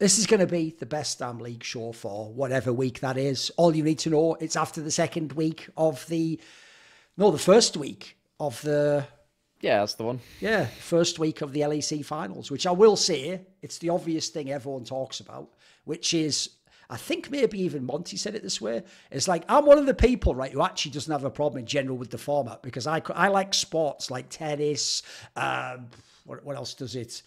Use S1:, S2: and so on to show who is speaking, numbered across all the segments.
S1: This is going to be the best damn league show for whatever week that is. All you need to know, it's after the second week of the, no, the first week of the
S2: yeah, that's the one.
S1: Yeah, first week of the LEC finals, which I will say, it's the obvious thing everyone talks about, which is, I think maybe even Monte said it this way. It's like, I'm one of the people, right, who actually doesn't have a problem in general with the format because I, I like sports like tennis. Um, what, what else does it?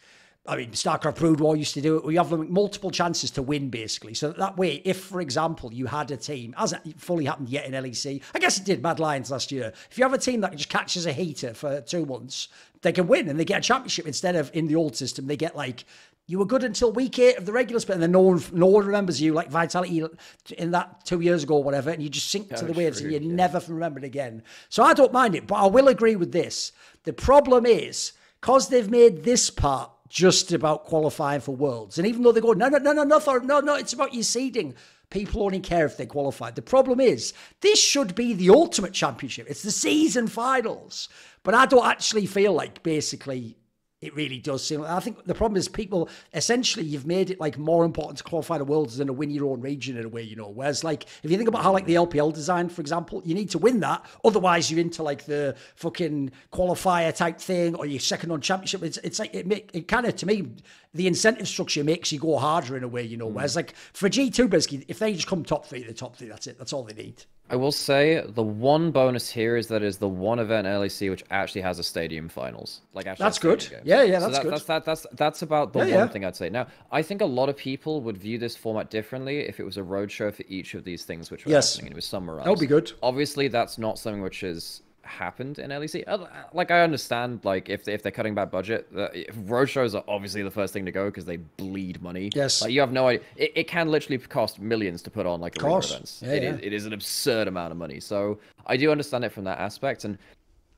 S1: I mean, StarCraft Brood War used to do it. We have multiple chances to win, basically. So that way, if, for example, you had a team, as it fully happened yet in LEC, I guess it did, Mad Lions last year. If you have a team that just catches a heater for two months, they can win and they get a championship instead of in the old system, they get like, you were good until week eight of the regular split, and then no one, no one remembers you like Vitality in that two years ago or whatever, and you just sink to the waves and you're yeah. never remembered again. So I don't mind it, but I will agree with this. The problem is, because they've made this part just about qualifying for worlds. And even though they go, no, no, no, no, no, no, no, it's about your seeding. People only care if they qualify. The problem is, this should be the ultimate championship. It's the season finals. But I don't actually feel like basically it really does seem. I think the problem is people essentially you've made it like more important to qualify the worlds than to win your own region in a way, you know. Whereas like if you think about how like the LPL design, for example, you need to win that, otherwise you're into like the fucking qualifier type thing or you're second on championship. It's it's like it make it kind of to me the incentive structure makes you go harder in a way, you know. Mm. Whereas like for G two basically, if they just come top three, the top three, that's it. That's all they need.
S2: I will say the one bonus here is that is the one event LEC which actually has a stadium finals. Like actually
S1: that's good. Yeah, yeah, that's so that, good.
S2: That's that, that's that's about the yeah, one yeah. thing I'd say. Now, I think a lot of people would view this format differently if it was a roadshow for each of these things which were yes. happening and it was summarized.
S1: That would be good.
S2: Obviously, that's not something which is happened in LEC. Uh, like I understand, like if if they're cutting back budget, uh, road shows are obviously the first thing to go because they bleed money.
S1: Yes,
S2: like you have no idea. It, it can literally cost millions to put on like arena events. Yeah, it, yeah. Is, it is an absurd amount of money. So I do understand it from that aspect, and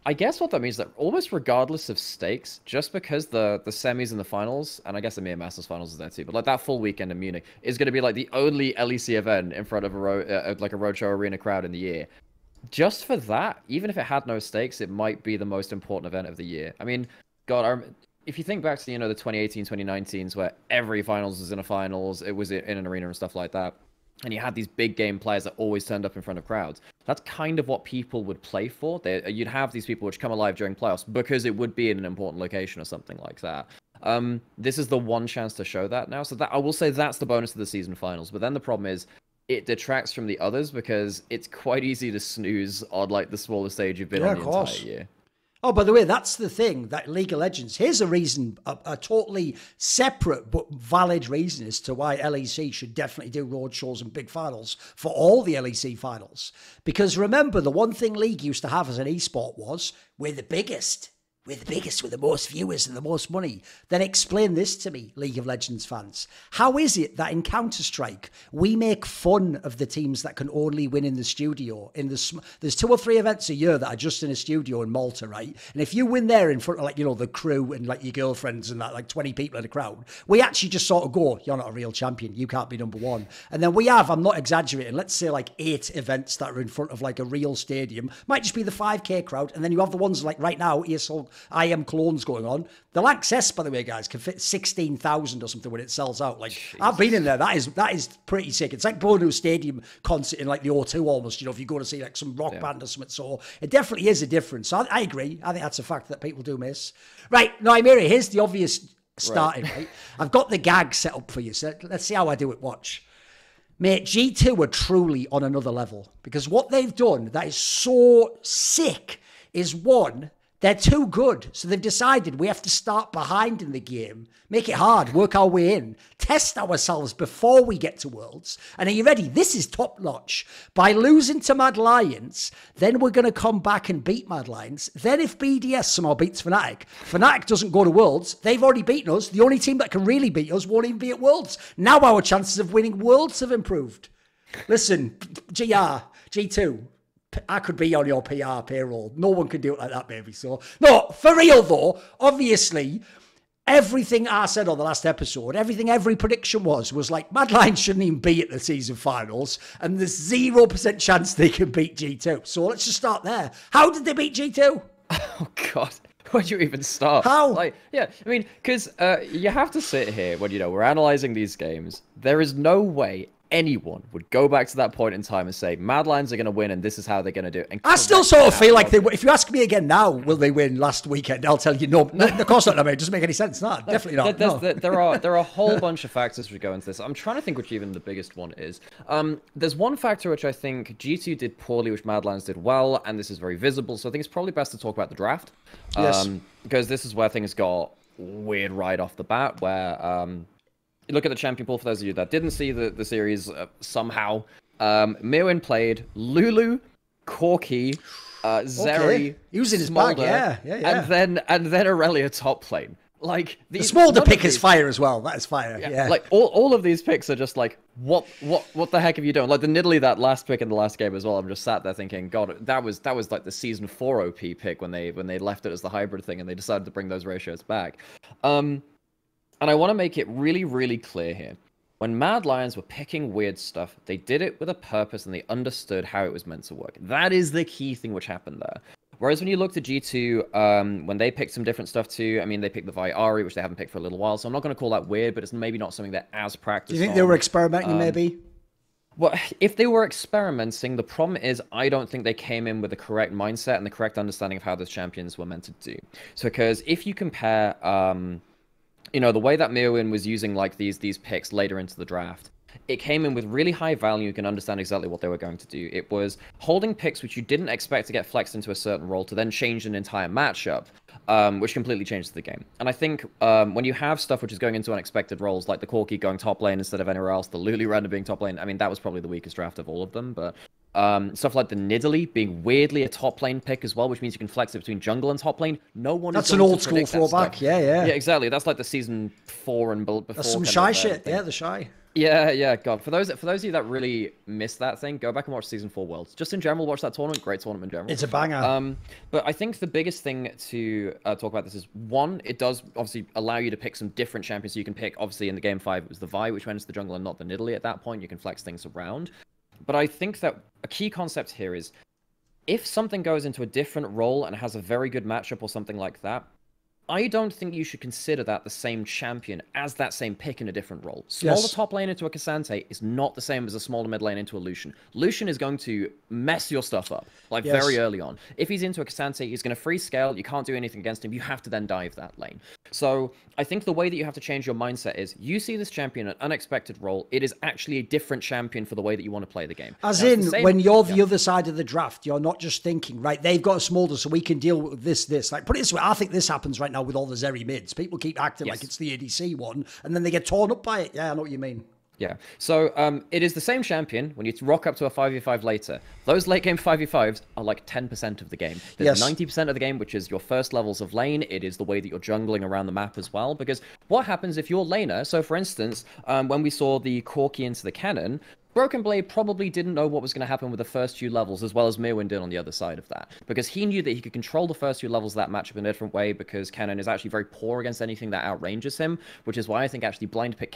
S2: I guess what that means that almost regardless of stakes, just because the the semis and the finals, and I guess the EMEA Masters finals is there too, but like that full weekend in Munich is going to be like the only LEC event in front of a road uh, uh like a roadshow arena crowd in the year just for that, even if it had no stakes, it might be the most important event of the year. I mean, God, if you think back to you know the 2018, 2019s where every finals was in a finals, it was in an arena and stuff like that, and you had these big game players that always turned up in front of crowds. That's kind of what people would play for. They, you'd have these people which come alive during playoffs because it would be in an important location or something like that. Um, this is the one chance to show that now. So that I will say that's the bonus of the season finals. But then the problem is it detracts from the others because it's quite easy to snooze on like the smallest stage you've been yeah, on the entire year.
S1: Oh, by the way, that's the thing that League of Legends. Here's a reason, a, a, totally separate but valid reason as to why LEC should definitely do road shows and big finals for all the LEC finals. Because remember, the one thing League used to have as an esport was we're the biggest. We're the biggest with the most viewers and the most money. Then explain this to me, League of Legends fans. How is it that in Counter Strike we make fun of the teams that can only win in the studio? In the sm- there's two or three events a year that are just in a studio in Malta, right? And if you win there in front of like you know the crew and like your girlfriends and that like 20 people in the crowd, we actually just sort of go, "You're not a real champion. You can't be number one." And then we have, I'm not exaggerating, let's say like eight events that are in front of like a real stadium. Might just be the 5k crowd, and then you have the ones like right now, ESL IEM Cologne's going on. The Lanxess, by the way, guys, can fit sixteen thousand or something when it sells out. Like Jesus. I've been in there. That is that is pretty sick. It's like going to a stadium concert in like the O2 almost. You know, if you go to see like some rock yeah. band or something. So it definitely is a difference. So I, I, agree. I think that's a fact that people do miss. Right, now, Mary, here's the obvious starting. Right. right? I've got the gag set up for you. So let's see how I do it. Watch. Mate, G2 are truly on another level because what they've done that is so sick is one, they're too good. So they've decided we have to start behind in the game, make it hard, work our way in, test ourselves before we get to Worlds. And are you ready? This is top notch. By losing to Mad Lions, then we're going to come back and beat Mad Lions. Then if BDS somehow beats Fnatic, Fnatic doesn't go to Worlds, they've already beaten us. The only team that can really beat us won't even be at Worlds. Now our chances of winning Worlds have improved. Listen, GR, G2, I could be on your PR payroll. No one could do it like that, baby. So, no, for real though, obviously, everything I said on the last episode, everything every prediction was, was like Mad Lions shouldn't even be at the season finals, and there's 0% chance they can beat G2. So let's just start there. How did they beat G2?
S2: Oh, God. where do you even start?
S1: How?
S2: Like, yeah, I mean, because uh, you have to sit here when you know we're analyzing these games. There is no way anyone would go back to that point in time and say Mad Lions are going to win and this is how they're going to do it.
S1: I still sort of feel like they. If you ask me again now, will they win last weekend? I'll tell you no. no of course not. I mean, it doesn't make any sense. Not definitely not.
S2: no. there are there are a whole bunch of factors which go into this. I'm trying to think which even the biggest one is. Um, there's one factor which I think G2 did poorly, which Mad Lions did well, and this is very visible. So I think it's probably best to talk about the draft. Um, yes. Because this is where things got weird right off the bat, where um, look at the champion pool for those of you that didn't see the, the series uh, somehow. Um, Myrwn played Lulu, Corki, uh, Zeri, okay.
S1: he was in his Smolder, bag, yeah, yeah, yeah,
S2: and then and then Aurelia top lane. Like
S1: these, the Smolder pick is fire as well. That is fire. Yeah. yeah.
S2: Like all, all of these picks are just like what what what the heck have you done? Like the Nidalee that last pick in the last game as well. I'm just sat there thinking, God, that was that was like the season four OP pick when they when they left it as the hybrid thing and they decided to bring those ratios back. Um, and I want to make it really, really clear here. When Mad Lions were picking weird stuff, they did it with a purpose and they understood how it was meant to work. That is the key thing which happened there. Whereas when you look at G2, um, when they picked some different stuff too, I mean, they picked the Viari, which they haven't picked for a little while, so I'm not going to call that weird, but it's maybe not something they're as practiced
S1: Do you think
S2: on.
S1: they were experimenting, um, maybe?
S2: Well, if they were experimenting, the problem is I don't think they came in with the correct mindset and the correct understanding of how those champions were meant to do. So, because if you compare... Um, you know, the way that Myrwn was using like these these picks later into the draft, it came in with really high value. You can understand exactly what they were going to do. It was holding picks which you didn't expect to get flexed into a certain role to then change an entire matchup, um, which completely changes the game. And I think um, when you have stuff which is going into unexpected roles, like the Corki going top lane instead of anywhere else, the Lulu random being top lane, I mean, that was probably the weakest draft of all of them, but um, stuff like the Nidalee being weirdly a top lane pick as well, which means you can flex it between jungle and top lane. No one.
S1: That's an old school fallback. Yeah, yeah.
S2: Yeah, exactly. That's like the season four and before.
S1: That's some shy shit. Yeah, the shy.
S2: Yeah, yeah, God. For those for those of you that really missed that thing, go back and watch season four Worlds. Just in general, watch that tournament. Great tournament in general.
S1: It's a banger.
S2: Um, but I think the biggest thing to uh, talk about this is one, it does obviously allow you to pick some different champions. So you can pick. Obviously, in the game five, it was the Vi which went into the jungle and not the Nidalee. At that point, you can flex things around. But I think that a key concept here is if something goes into a different role and has a very good matchup or something like that, I don't think you should consider that the same champion as that same pick in a different role. Smolder yes. top lane into a K'Sante is not the same as a Smolder mid lane into a Lucian. Lucian is going to mess your stuff up, like yes. very early on. If he's into a K'Sante, he's going to free scale. You can't do anything against him. You have to then dive that lane. So I think the way that you have to change your mindset is you see this champion an unexpected role. It is actually a different champion for the way that you want to play the game.
S1: As now, in, when you're the yeah. other side of the draft, you're not just thinking, right, they've got a smolder, so we can deal with this, this. Like, put it this way, I think this happens right now with all the Zeri mids. People keep acting yes. like it's the ADC one, and then they get torn up by it. Yeah, I know what you mean.
S2: Yeah. So um, it is the same champion when you rock up to a 5v5 later. Those late game 5v5s are like 10% of the game. There's yes. 90% of the game, which is your first levels of lane. It is the way that you're jungling around the map as well. Because what happens if you're laner? So for instance, um, when we saw the Corki into the Kennen, Broken Blade probably didn't know what was going to happen with the first few levels, as well as Myrwn did on the other side of that, because he knew that he could control the first few levels of that matchup in a different way, because Kennen is actually very poor against anything that outranges him, which is why I think actually blind pick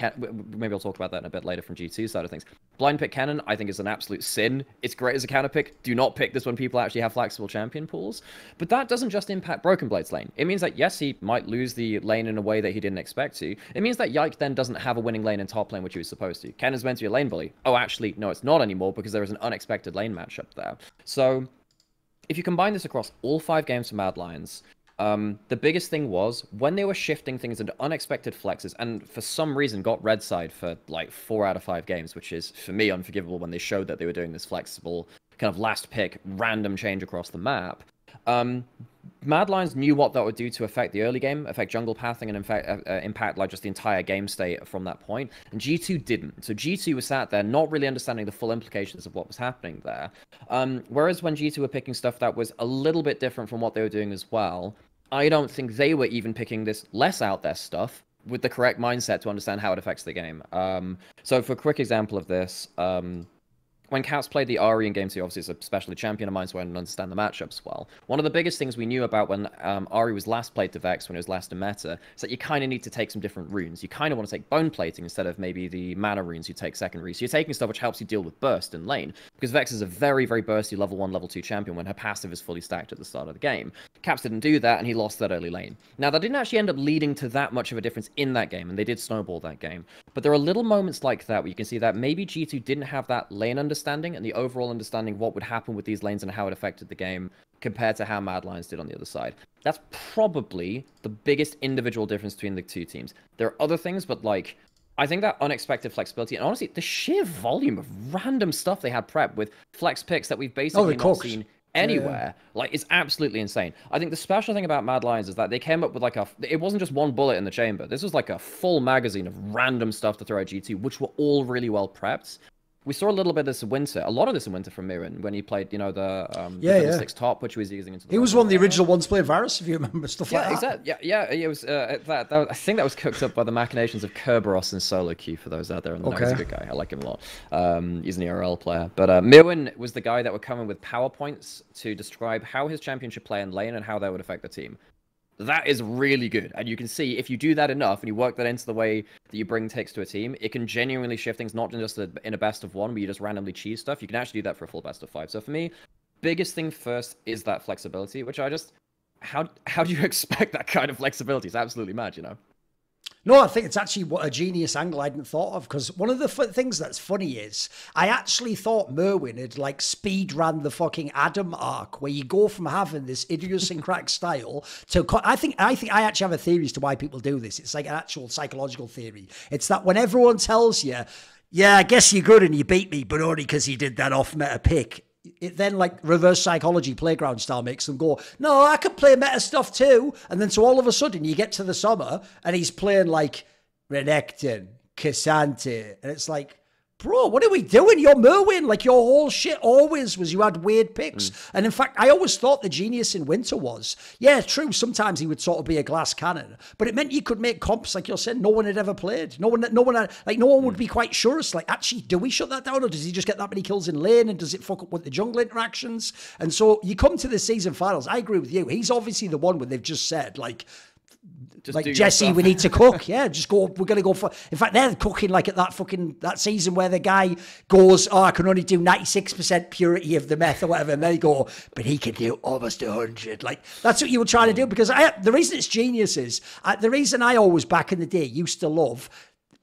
S2: maybe I'll talk about that in a bit later from G2 side of things. Blind pick Kennen, I think, is an absolute sin. It's great as a counter pick. Do not pick this when people actually have flexible champion pools. But that doesn't just impact Broken Blade's lane. It means that, yes, he might lose the lane in a way that he didn't expect to. It means that Yike then doesn't have a winning lane in top lane, which he was supposed to. Kennen's meant to be a lane bully. Oh, actually, no, it's not anymore because there is an unexpected lane matchup there. So if you combine this across all five games for Mad Lions, um, the biggest thing was when they were shifting things into unexpected flexes, and for some reason got red side for like four out of five games, which is for me unforgivable when they showed that they were doing this flexible kind of last pick random change across the map. Um, Mad Lions knew what that would do to affect the early game, affect jungle pathing, and in fact, uh, uh, impact like just the entire game state from that point. And G2 didn't. So G2 was sat there not really understanding the full implications of what was happening there. Um, whereas when G2 were picking stuff that was a little bit different from what they were doing as well, I don't think they were even picking this less out there stuff with the correct mindset to understand how it affects the game. Um, so for a quick example of this, um, when Caps played the Ahri in Game 2, obviously it's a specialty champion of mine, so I don't understand the matchups well. One of the biggest things we knew about when um, Ahri was last played to Vex, when it was last in meta, is that you kind of need to take some different runes. You kind of want to take bone plating instead of maybe the mana runes you take secondary. So you're taking stuff which helps you deal with burst in lane, because Vex is a very, very bursty level 1, level 2 champion when her passive is fully stacked at the start of the game. Caps didn't do that, and he lost that early lane. Now, that didn't actually end up leading to that much of a difference in that game, and they did snowball that game. But there are little moments like that where you can see that maybe G2 didn't have that lane understanding and the overall understanding of what would happen with these lanes and how it affected the game compared to how Mad Lions did on the other side. That's probably the biggest individual difference between the two teams. There are other things, but like I think that unexpected flexibility and honestly the sheer volume of random stuff they had prepped with flex picks that we've basically oh, not seen anywhere yeah. like it's absolutely insane i think the special thing about mad lions is that they came up with like a it wasn't just one bullet in the chamber this was like a full magazine of random stuff to throw at g2 which were all really well prepped we saw a little bit of this in winter, a lot of this in winter from Myrwn when he played, you know, the um, yeah, the yeah. six top, which he was using into.
S1: he was one of the original ones playing Varus, if you remember stuff
S2: yeah,
S1: like
S2: exactly. that. Yeah, yeah, it was. Uh, that, that, I think that was cooked up by the machinations of Kerberos and Solo Q for those out there. And okay. he's a good guy. I like him a lot. Um, he's an ERL player, but uh, Myrwn was the guy that would come in with powerpoints to describe how his champion should play in lane and how that would affect the team. That is really good. And you can see if you do that enough and you work that into the way that you bring takes to a team, it can genuinely shift things, not just in a best of one where you just randomly cheese stuff. You can actually do that for a full best of five. So for me, biggest thing first is that flexibility, which I just how how do you expect that kind of flexibility? It's absolutely mad, you know.
S1: No, I think it's actually what a genius angle I hadn't thought of because one of the f- things that's funny is I actually thought Myrwn had like speed ran the fucking Adam arc where you go from having this idiosyncratic style to co- I think I think I actually have a theory as to why people do this. It's like an actual psychological theory. It's that when everyone tells you, "Yeah, I guess you're good and you beat me, but only because you did that off meta pick," it then like reverse psychology playground style makes them go, no, I could play meta stuff too. And then so all of a sudden you get to the summer and he's playing like Renekton, K'Sante, and it's like, bro, what are we doing? You're Myrwn. Like your whole shit always was you had weird picks. Mm. And in fact, I always thought the genius in winter was, yeah, true. Sometimes he would sort of be a glass cannon, but it meant you could make comps like you're saying no one had ever played. No one, no one, had, like no one would mm. be quite sure. It's like actually, do we shut that down, or does he just get that many kills in lane, and does it fuck up with the jungle interactions? And so you come to the season finals. I agree with you. He's obviously the one where they've just said like just like Jesse, we need to cook. Yeah, just go. We're gonna go for. In fact, they're cooking like at that fucking that season where the guy goes, "Oh, I can only do ninety six percent purity of the meth or whatever," and they go, "But he can do almost hundred. Like that's what you were trying to do. Because I, the reason it's genius is uh, the reason I always back in the day used to love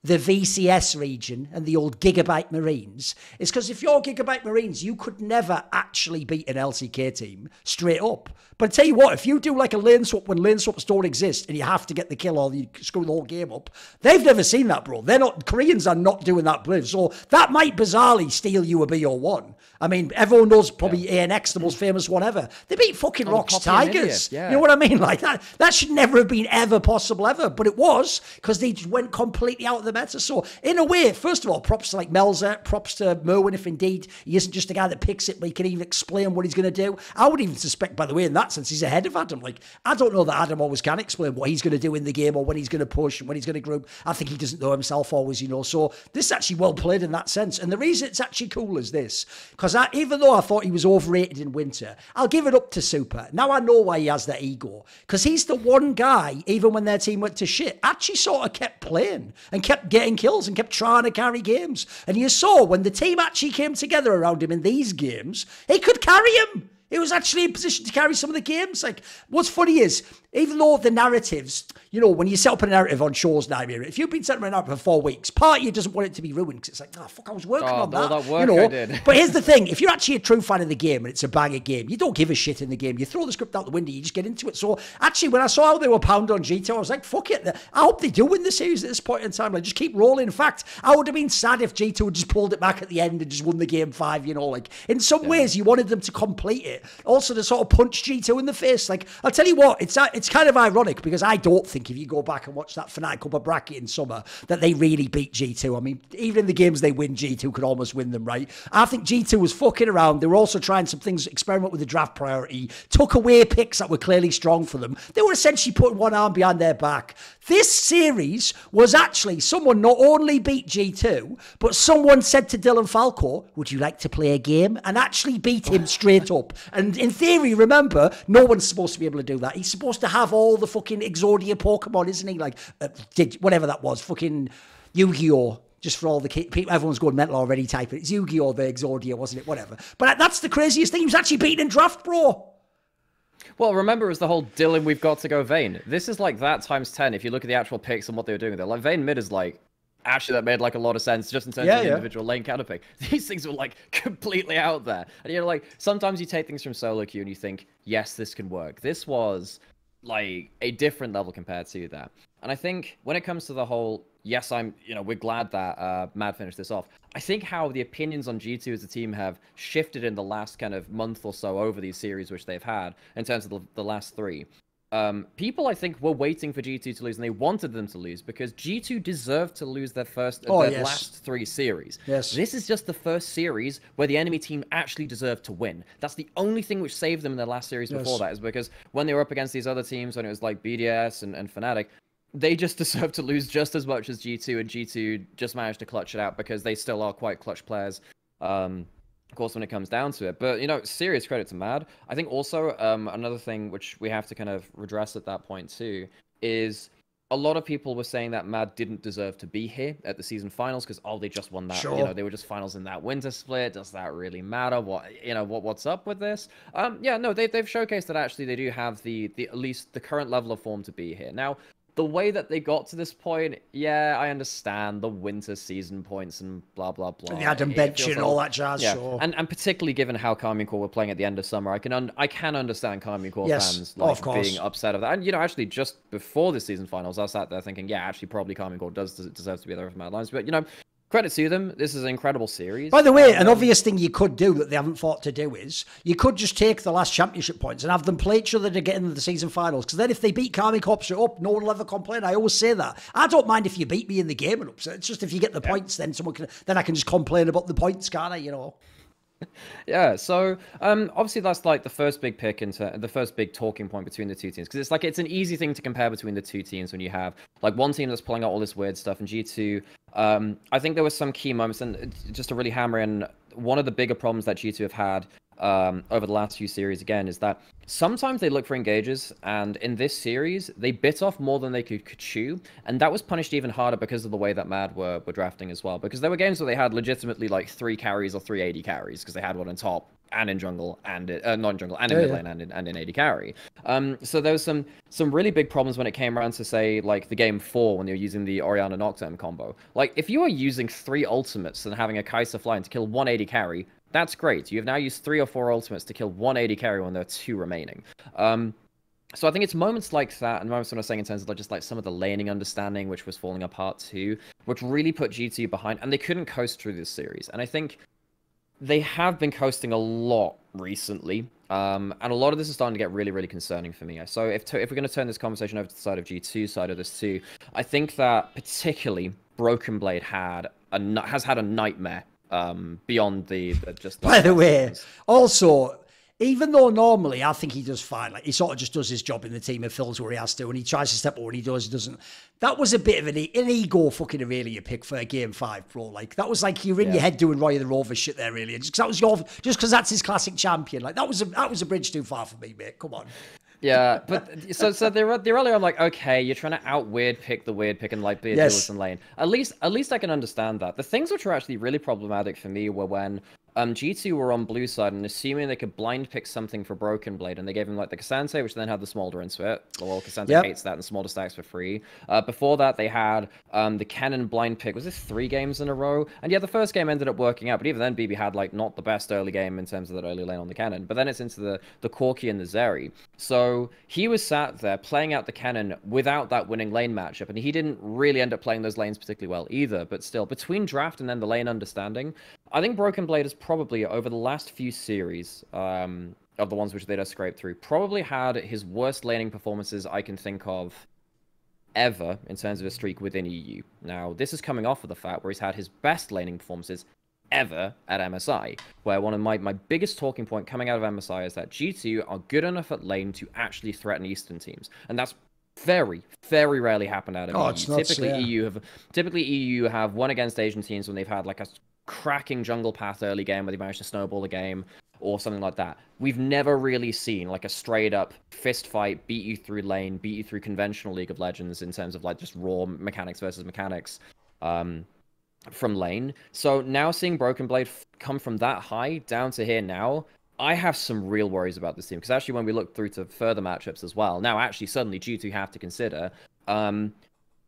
S1: the VCS region and the old Gigabyte Marines is because if you're Gigabyte Marines, you could never actually beat an LCK team straight up. But I tell you what, if you do like a lane swap when lane swaps don't exist and you have to get the kill or you screw the whole game up, they've never seen that, bro. They're not Koreans are not doing that blue. So that might bizarrely steal you a BO1. I mean, everyone knows probably yeah. ANX, the most famous one ever. They beat fucking oh, ROX Tigers. Yeah. You know what I mean? Like that. That should never have been ever possible ever, but it was because they went completely out of the meta. So in a way, first of all, props to like Melzhet, props to Myrwn if indeed he isn't just a guy that picks it, but he can even explain what he's going to do. I would even suspect, by the way, in that sense, he's ahead of Adam. Like I don't know that Adam always can explain what he's going to do in the game or when he's going to push and when he's going to group. I think he doesn't know himself always, you know. So this is actually well played in that sense. And the reason it's actually cool is this because even though I thought he was overrated in winter, I'll give it up to Super. Now I know why he has that ego because he's the one guy, even when their team went to shit, actually sort of kept playing and kept getting kills and kept trying to carry games. And you saw when the team actually came together around him in these games, he could carry him. He was actually in position to carry some of the games. Like, what's funny is, even though the narratives, you know, when you set up a narrative on shows now, if you've been setting up a narrative for four weeks, part of you doesn't want it to be ruined because it's like, oh, fuck, I was working oh, on that. that work you know? but here's the thing if you're actually a true fan of the game and it's a banger game, you don't give a shit in the game. You throw the script out the window, you just get into it. So, actually, when I saw how they were pound on G2, I was like, fuck it. I hope they do win the series at this point in time. Like, just keep rolling. In fact, I would have been sad if G2 had just pulled it back at the end and just won the game five, you know. Like, in some yeah. ways, you wanted them to complete it Also, to sort of punch G2 in the face. Like, I'll tell you what, it's uh, it's kind of ironic because I don't think if you go back and watch that Fnatic Cup of bracket in summer that they really beat G2. I mean, even in the games they win, G2 could almost win them, right? I think G2 was fucking around. They were also trying some things, experiment with the draft priority, took away picks that were clearly strong for them. They were essentially putting one arm behind their back. This series was actually someone not only beat G2, but someone said to Dylan Falco, Would you like to play a game? And actually beat him straight up. And in theory, remember, no one's supposed to be able to do that. He's supposed to have all the fucking Exodia Pokemon, isn't he? Like, uh, did, whatever that was, fucking Yu Gi Oh! just for all the people, everyone's going mental already typing. It's Yu-Gi-Oh! the Exodia, wasn't it? Whatever. But that's the craziest thing. He was actually beaten in draft, bro.
S2: Well, remember, it was the whole Dylan, we've got to go Vayne. This is like that times 10 if you look at the actual picks and what they were doing there. Like, Vayne mid is like, actually, that made like a lot of sense just in terms yeah, of the yeah. individual lane counter pick. These things were like completely out there. And you know, like, sometimes you take things from solo queue and you think, yes, this can work. This was like a different level compared to that. And I think when it comes to the whole, yes, I'm, you know, we're glad that uh, Mad finished this off. I think how the opinions on G2 as a team have shifted in the last kind of month or so over these series which they've had in terms of the, the last three. Um, people, I think, were waiting for G2 to lose, and they wanted them to lose because G2 deserved to lose their first, oh, their yes. last three series.
S1: Yes.
S2: This is just the first series where the enemy team actually deserved to win. That's the only thing which saved them in their last series yes. before that, is because when they were up against these other teams, when it was like BDS and, and Fnatic, they just deserve to lose just as much as G2, and G2 just managed to clutch it out because they still are quite clutch players. Um, of course, when it comes down to it. But you know, serious credit to Mad. I think also um, another thing which we have to kind of redress at that point too is a lot of people were saying that Mad didn't deserve to be here at the season finals because oh they just won that sure. you know they were just finals in that winter split does that really matter what you know what what's up with this um yeah no they they've showcased that actually they do have the the at least the current level of form to be here now the way that they got to this point, yeah, I understand the winter season points and blah blah blah.
S1: The Adam Bench and all that jazz, yeah. sure.
S2: And and particularly given how Karmine Corp were playing at the end of summer, I can un- I can understand Karmine Corp yes, fans like being upset of that. And you know, actually, just before the season finals, I sat there thinking, yeah, actually, probably Karmine Corp does deserve to be there for Mad Lions. But you know, credit to them. This is an incredible series.
S1: By the way, um, an obvious thing you could do that they haven't thought to do is you could just take the last championship points and have them play each other to get into the season finals. Because then if they beat Karmine Corp up, no one will ever complain. I always say that. I don't mind if you beat me in the game and upset. It's just if you get the yeah. points, then someone can then I can just complain about the points, can't I? You know.
S2: yeah so um obviously that's like the first big pick into the first big talking point between the two teams because it's like it's an easy thing to compare between the two teams when you have like one team that's pulling out all this weird stuff and g2 um, I think there was some key moments, and just to really hammer in, one of the bigger problems that G2 have had um, over the last few series again is that sometimes they look for engages, and in this series they bit off more than they could, could, chew, and that was punished even harder because of the way that Mad were, were drafting as well. Because there were games where they had legitimately like three carries or 380 carries because they had one on top and in jungle and in, uh, not in jungle and in yeah, mid lane yeah. and in and in AD carry. Um, so there was some some really big problems when it came around to say like the game four when you're using the Orianna Nocturne combo. Like if you are using three ultimates and having a Kai'Sa flying to kill 180 carry, that's great. You have now used three or four ultimates to kill one AD carry when there are two remaining. Um, so I think it's moments like that, and moments when I was saying in terms of just like some of the laning understanding, which was falling apart too, which really put G2 behind, and they couldn't coast through this series. And I think they have been coasting a lot recently, um, and a lot of this is starting to get really, really concerning for me. So if if we're going to turn this conversation over to the side of G2 side of this too, I think that particularly Broken Blade had a has had a nightmare um, beyond the, the just.
S1: By the way, also even though normally I think he does fine, like he sort of just does his job in the team and fills where he has to, and he tries to step up when he does, he doesn't. That was a bit of an, an ego fucking really a pick for a game five, bro. Like that was like you're in yeah. your head doing Roy the Rover shit there, really. just because that was your, just because that's his classic champion. Like that was a, that was a bridge too far for me, mate. Come on.
S2: Yeah, but so so they're they're earlier. I'm like, okay, you're trying to out weird pick the weird pick and like be a yes. lane. At least at least I can understand that. The things which were actually really problematic for me were when um, G2 were on blue side and assuming they could blind pick something for Broken Blade, and they gave him like the K'Sante, which then had the Smolder into it. Well, K'Sante yep. hates that, and Smolder stacks for free. Uh, before that, they had um, the Kennen blind pick. Was this three games in a row? And yeah, the first game ended up working out, but even then, BB had like not the best early game in terms of that early lane on the Kennen. But then it's into the the Corki and the Zeri. So he was sat there playing out the Kennen without that winning lane matchup, and he didn't really end up playing those lanes particularly well either. But still, between draft and then the lane understanding, I think Broken Blade is probably over the last few series, um, of the ones which they just scraped through, probably had his worst laning performances I can think of ever in terms of a streak within EU. Now, this is coming off of the fact where he's had his best laning performances ever at MSI, where one of my, my biggest talking point coming out of MSI is that G2 are good enough at lane to actually threaten Eastern teams. And that's very, very rarely happened out of oh, EU. Typically, yeah. EU have typically EU have won against Asian teams when they've had like a cracking jungle path early game where they managed to snowball the game or something like that. We've never really seen like a straight up fist fight, beat you through lane, beat you through conventional League of Legends in terms of like just raw mechanics versus mechanics um, from lane. So now seeing Broken Blade come from that high down to here now, I have some real worries about this team because actually when we look through to further matchups as well, now actually suddenly G2 have to consider um,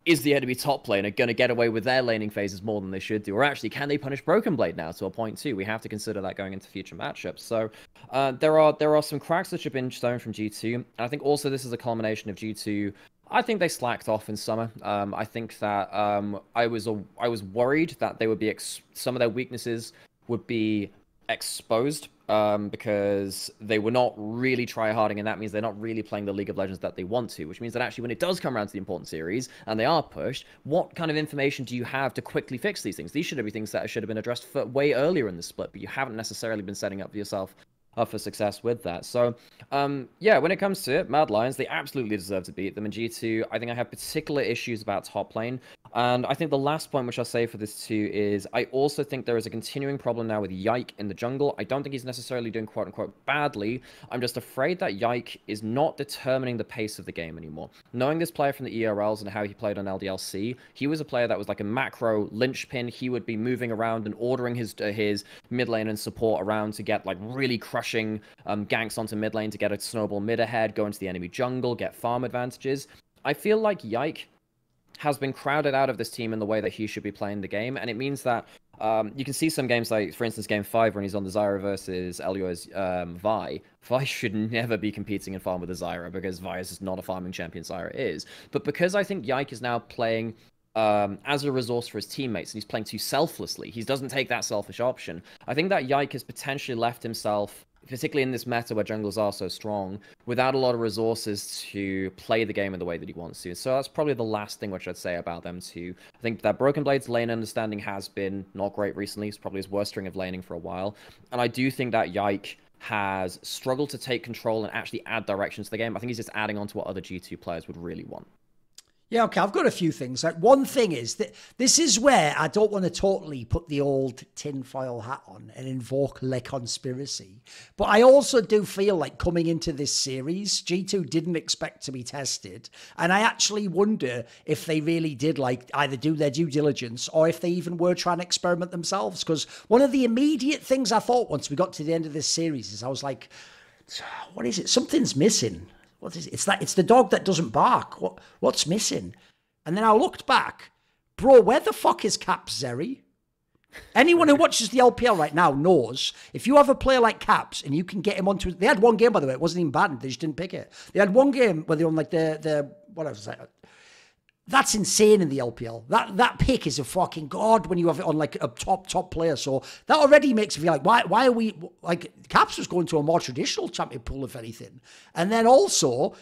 S2: is the enemy top laner going to get away with their laning phases more than they should do? Or actually, can they punish Broken Blade now to a point too? We have to consider that going into future matchups. So uh, there are there are some cracks that have been shown from G2. And I think also this is a culmination of G2 I think they slacked off in summer. Um, I think that um, I was a, I was worried that they would be ex- some of their weaknesses would be exposed um, because they were not really tryharding, and that means they're not really playing the League of Legends that they want to, which means that actually when it does come around to the important series and they are pushed, what kind of information do you have to quickly fix these things? These should be things that should have been addressed for way earlier in the split, but you haven't necessarily been setting up for yourself uh, for success with that. So, um, yeah, when it comes to it, Mad Lions, they absolutely deserve to beat them. In G2, I think I have particular issues about top lane. And I think the last point which I'll say for this too is I also think there is a continuing problem now with Yike in the jungle. I don't think he's necessarily doing quote unquote badly. I'm just afraid that Yike is not determining the pace of the game anymore. Knowing this player from the ERLs and how he played on LDLC, he was a player that was like a macro linchpin. He would be moving around and ordering his uh, his mid lane and support around to get like really crushing um, ganks onto mid lane to get a snowball mid ahead, go into the enemy jungle, get farm advantages. I feel like Yike has been crowded out of this team in the way that he should be playing the game, and it means that um, you can see some games like, for instance, Game Five when he's on the Zyra versus Elyoya's um, Vi. Vi should never be competing in farm with the Zyra because Vi is not a farming champion. Zyra is, but because I think Yike is now playing um, as a resource for his teammates, and he's playing too selflessly. He doesn't take that selfish option. I think that Yike has potentially left himself particularly in this meta where jungles are so strong, without a lot of resources to play the game in the way that he wants to. So that's probably the last thing which I'd say about them too. I think that Broken Blade's lane understanding has been not great recently. It's probably his worst string of laning for a while. And I do think that Yike has struggled to take control and actually add direction to the game. I think he's just adding on to what other G2 players would really want.
S1: Yeah, okay. I've got a few things. Like one thing is that this is where I don't want to totally put the old tinfoil hat on and invoke Le Conspiracy. But I also do feel like coming into this series, G2 didn't expect to be tested. And I actually wonder if they really did like either do their due diligence or if they even were trying to experiment themselves. Because one of the immediate things I thought once we got to the end of this series is I was like, what is it? Something's missing. What is it? It's that it's the dog that doesn't bark. What what's missing? And then I looked back, bro. Where the fuck is Caps Zeri? Anyone who watches the LPL right now knows if you have a player like Caps and you can get him onto. They had one game by the way. It wasn't even bad. They just didn't pick it. They had one game where they on like the the what was that? That's insane in the LPL. That that pick is a fucking god when you have it on like a top top player. So that already makes me feel like why why are we like Caps was going to a more traditional champion pool if anything, and then also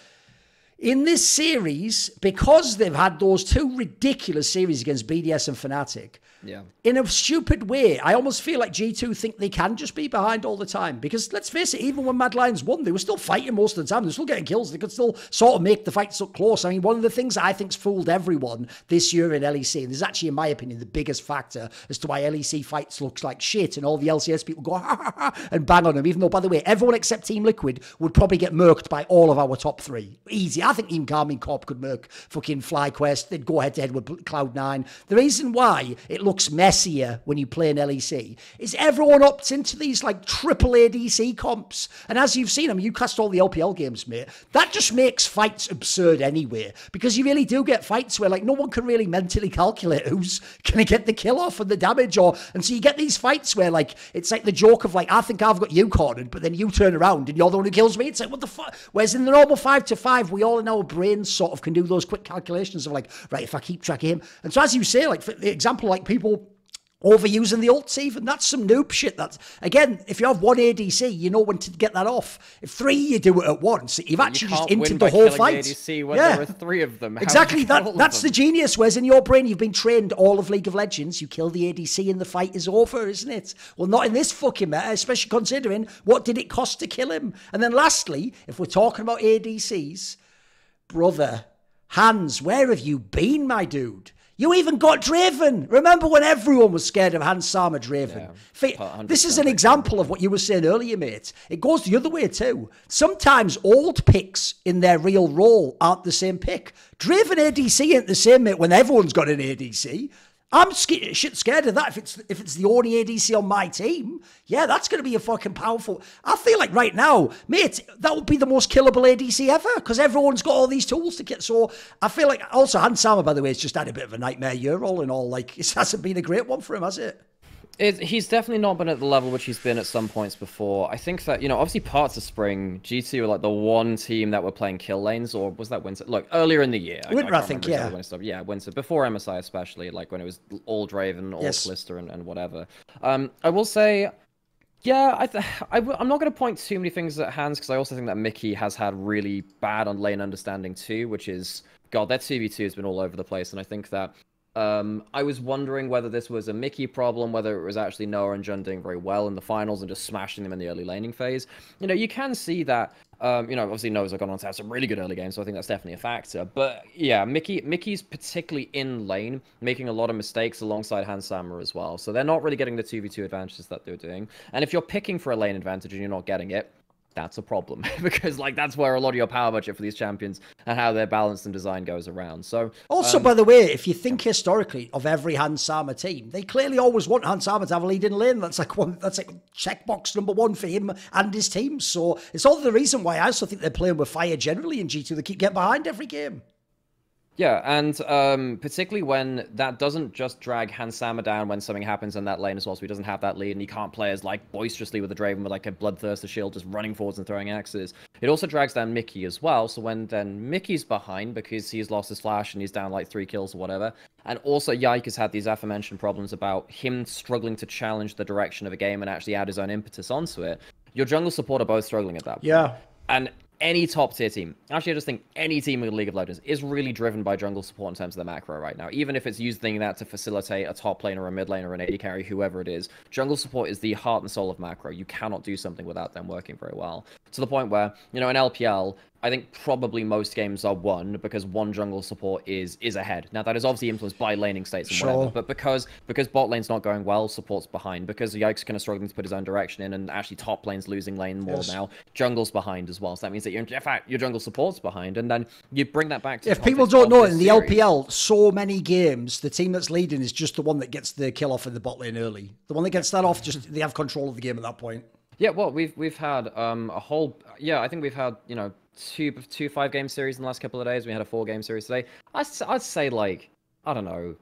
S1: in this series because they've had those two ridiculous series against BDS and Fnatic.
S2: Yeah.
S1: In a stupid way, I almost feel like G2 think they can just be behind all the time. Because let's face it, even when Mad Lions won, they were still fighting most of the time. They were still getting kills. They could still sort of make the fights look close. I mean, one of the things I think's fooled everyone this year in LEC, and this is actually, in my opinion, the biggest factor as to why LEC fights looks like shit, and all the LCS people go ha ha ha and bang on them. Even though, by the way, everyone except Team Liquid would probably get murked by all of our top three. Easy. I think even Karmine Corp could murk fucking FlyQuest. They'd go head to head with Cloud9. The reason why it looks messier when you play in LEC is everyone opts into these like triple ADC comps. And as you've seen, I mean, you cast all the LPL games, mate. That just makes fights absurd anyway, because you really do get fights where like no one can really mentally calculate who's going to get the kill off and the damage. Or and so you get these fights where like it's like the joke of like I think I've got you cornered, but then you turn around and you're the one who kills me. It's like what the fuck? Whereas in the normal five to five, we all in our brains sort of can do those quick calculations of like right if I keep track of him. And so as you say, like for the example, like people overusing the ults even. That's some noob shit. That's again, if you have one ADC, you know when to get that off. If three you do it at once, you've actually you just entered the whole fight.
S2: The yeah. there are three of them. How
S1: exactly. That that's the genius. Whereas in your brain, you've been trained all of League of Legends. You kill the ADC and the fight is over, isn't it? Well, not in this fucking meta, especially considering what did it cost to kill him. And then lastly, if we're talking about ADCs, brother, Hans, where have you been, my dude? You even got Draven. Remember when everyone was scared of Hans Sama Draven? Yeah, this is an example of what you were saying earlier, mate. It goes the other way too. Sometimes old picks in their real role aren't the same pick. Draven ADC ain't the same, mate, when everyone's got an ADC. I'm shit scared of that. If it's if it's the only ADC on my team, yeah, that's going to be a fucking powerful. I feel like right now, mate, that would be the most killable ADC ever because everyone's got all these tools to get. So I feel like also Hans Sama, by the way, has just had a bit of a nightmare year all in all. Like it hasn't been a great one for him, has it?
S2: It, he's definitely not been at the level which he's been at some points before. I think that, you know, obviously parts of spring, G2 were like the one team that were playing kill lanes, or was that Winter? Look, earlier in the year.
S1: Winter, I, I, I think, yeah.
S2: Exactly yeah, Winter. Before MSI, especially, like when it was all Draven, all yes. Kalista, and, and whatever. Um, I will say, yeah, I th- I w- I'm not going to point too many things at Hans, because I also think that Mickey has had really bad on lane understanding too, which is, God, that CB2 has been all over the place, and I think that um, I was wondering whether this was a Mickey problem, whether it was actually Noah and Jund doing very well in the finals and just smashing them in the early laning phase. You know, you can see that. Um, you know, obviously Noah's gone on to have some really good early games, so I think that's definitely a factor. But yeah, Mickey, Mickey's particularly in lane, making a lot of mistakes alongside Hans as well. So they're not really getting the two v two advantages that they're doing. And if you're picking for a lane advantage and you're not getting it, that's a problem because like that's where a lot of your power budget for these champions and how their balance and design goes around. So
S1: also, um, by the way, if you think historically of every Hans Sama team, they clearly always want Hans Sama to have a lead in lane. That's like one. That's like checkbox number one for him and his team. So it's all the reason why I also think they're playing with fire generally in G two. They keep getting behind every game.
S2: Yeah, and um, particularly when that doesn't just drag Hans Sama down when something happens in that lane as well, so he doesn't have that lead and he can't play as like boisterously with the Draven with like a bloodthirster shield just running forwards and throwing axes. It also drags down Mickey as well, so when then Mickey's behind because he's lost his flash and he's down like three kills or whatever, and also Yike has had these aforementioned problems about him struggling to challenge the direction of a game and actually add his own impetus onto it. Your jungle support are both struggling at that point.
S1: Yeah.
S2: And any top tier team, actually, I just think any team in League of Legends is really driven by jungle support in terms of the macro right now. Even if it's using that to facilitate a top lane or a mid lane or an AD carry, whoever it is, jungle support is the heart and soul of macro. You cannot do something without them working very well. To the point where, you know, in LPL, I think probably most games are won because one jungle support is is ahead. Now that is obviously influenced by laning states and sure. whatever, but because because bot lane's not going well, support's behind. Because Yike's is kind of struggling to put his own direction in, and actually top lane's losing lane more yes. now. Jungle's behind as well, so that means that you're in fact your jungle support's behind, and then you bring that back to.
S1: If people don't know, in the series. LPL, so many games, the team that's leading is just the one that gets the kill off in the bot lane early. The one that gets that off, just they have control of the game at that point.
S2: Yeah, well, we've we've had um, a whole yeah. I think we've had you know two two five game series in the last couple of days. We had a four game series today. I'd, I'd say like I don't know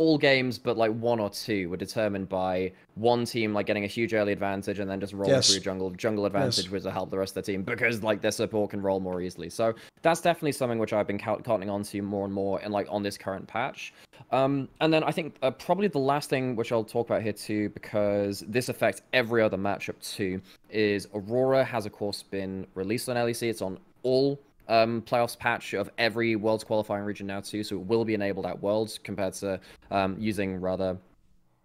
S2: all games but like one or two were determined by one team like getting a huge early advantage and then just rolling yes. through jungle jungle advantage yes. was to help the rest of the team because like their support can roll more easily. So that's definitely something which I've been counting on to more and more and like on this current patch. Um, and then I think uh, probably the last thing which I'll talk about here too because this affects every other matchup too is Aurora has of course been released on LEC. It's on all um, playoffs patch of every Worlds qualifying region now too, so it will be enabled at Worlds compared to um, using rather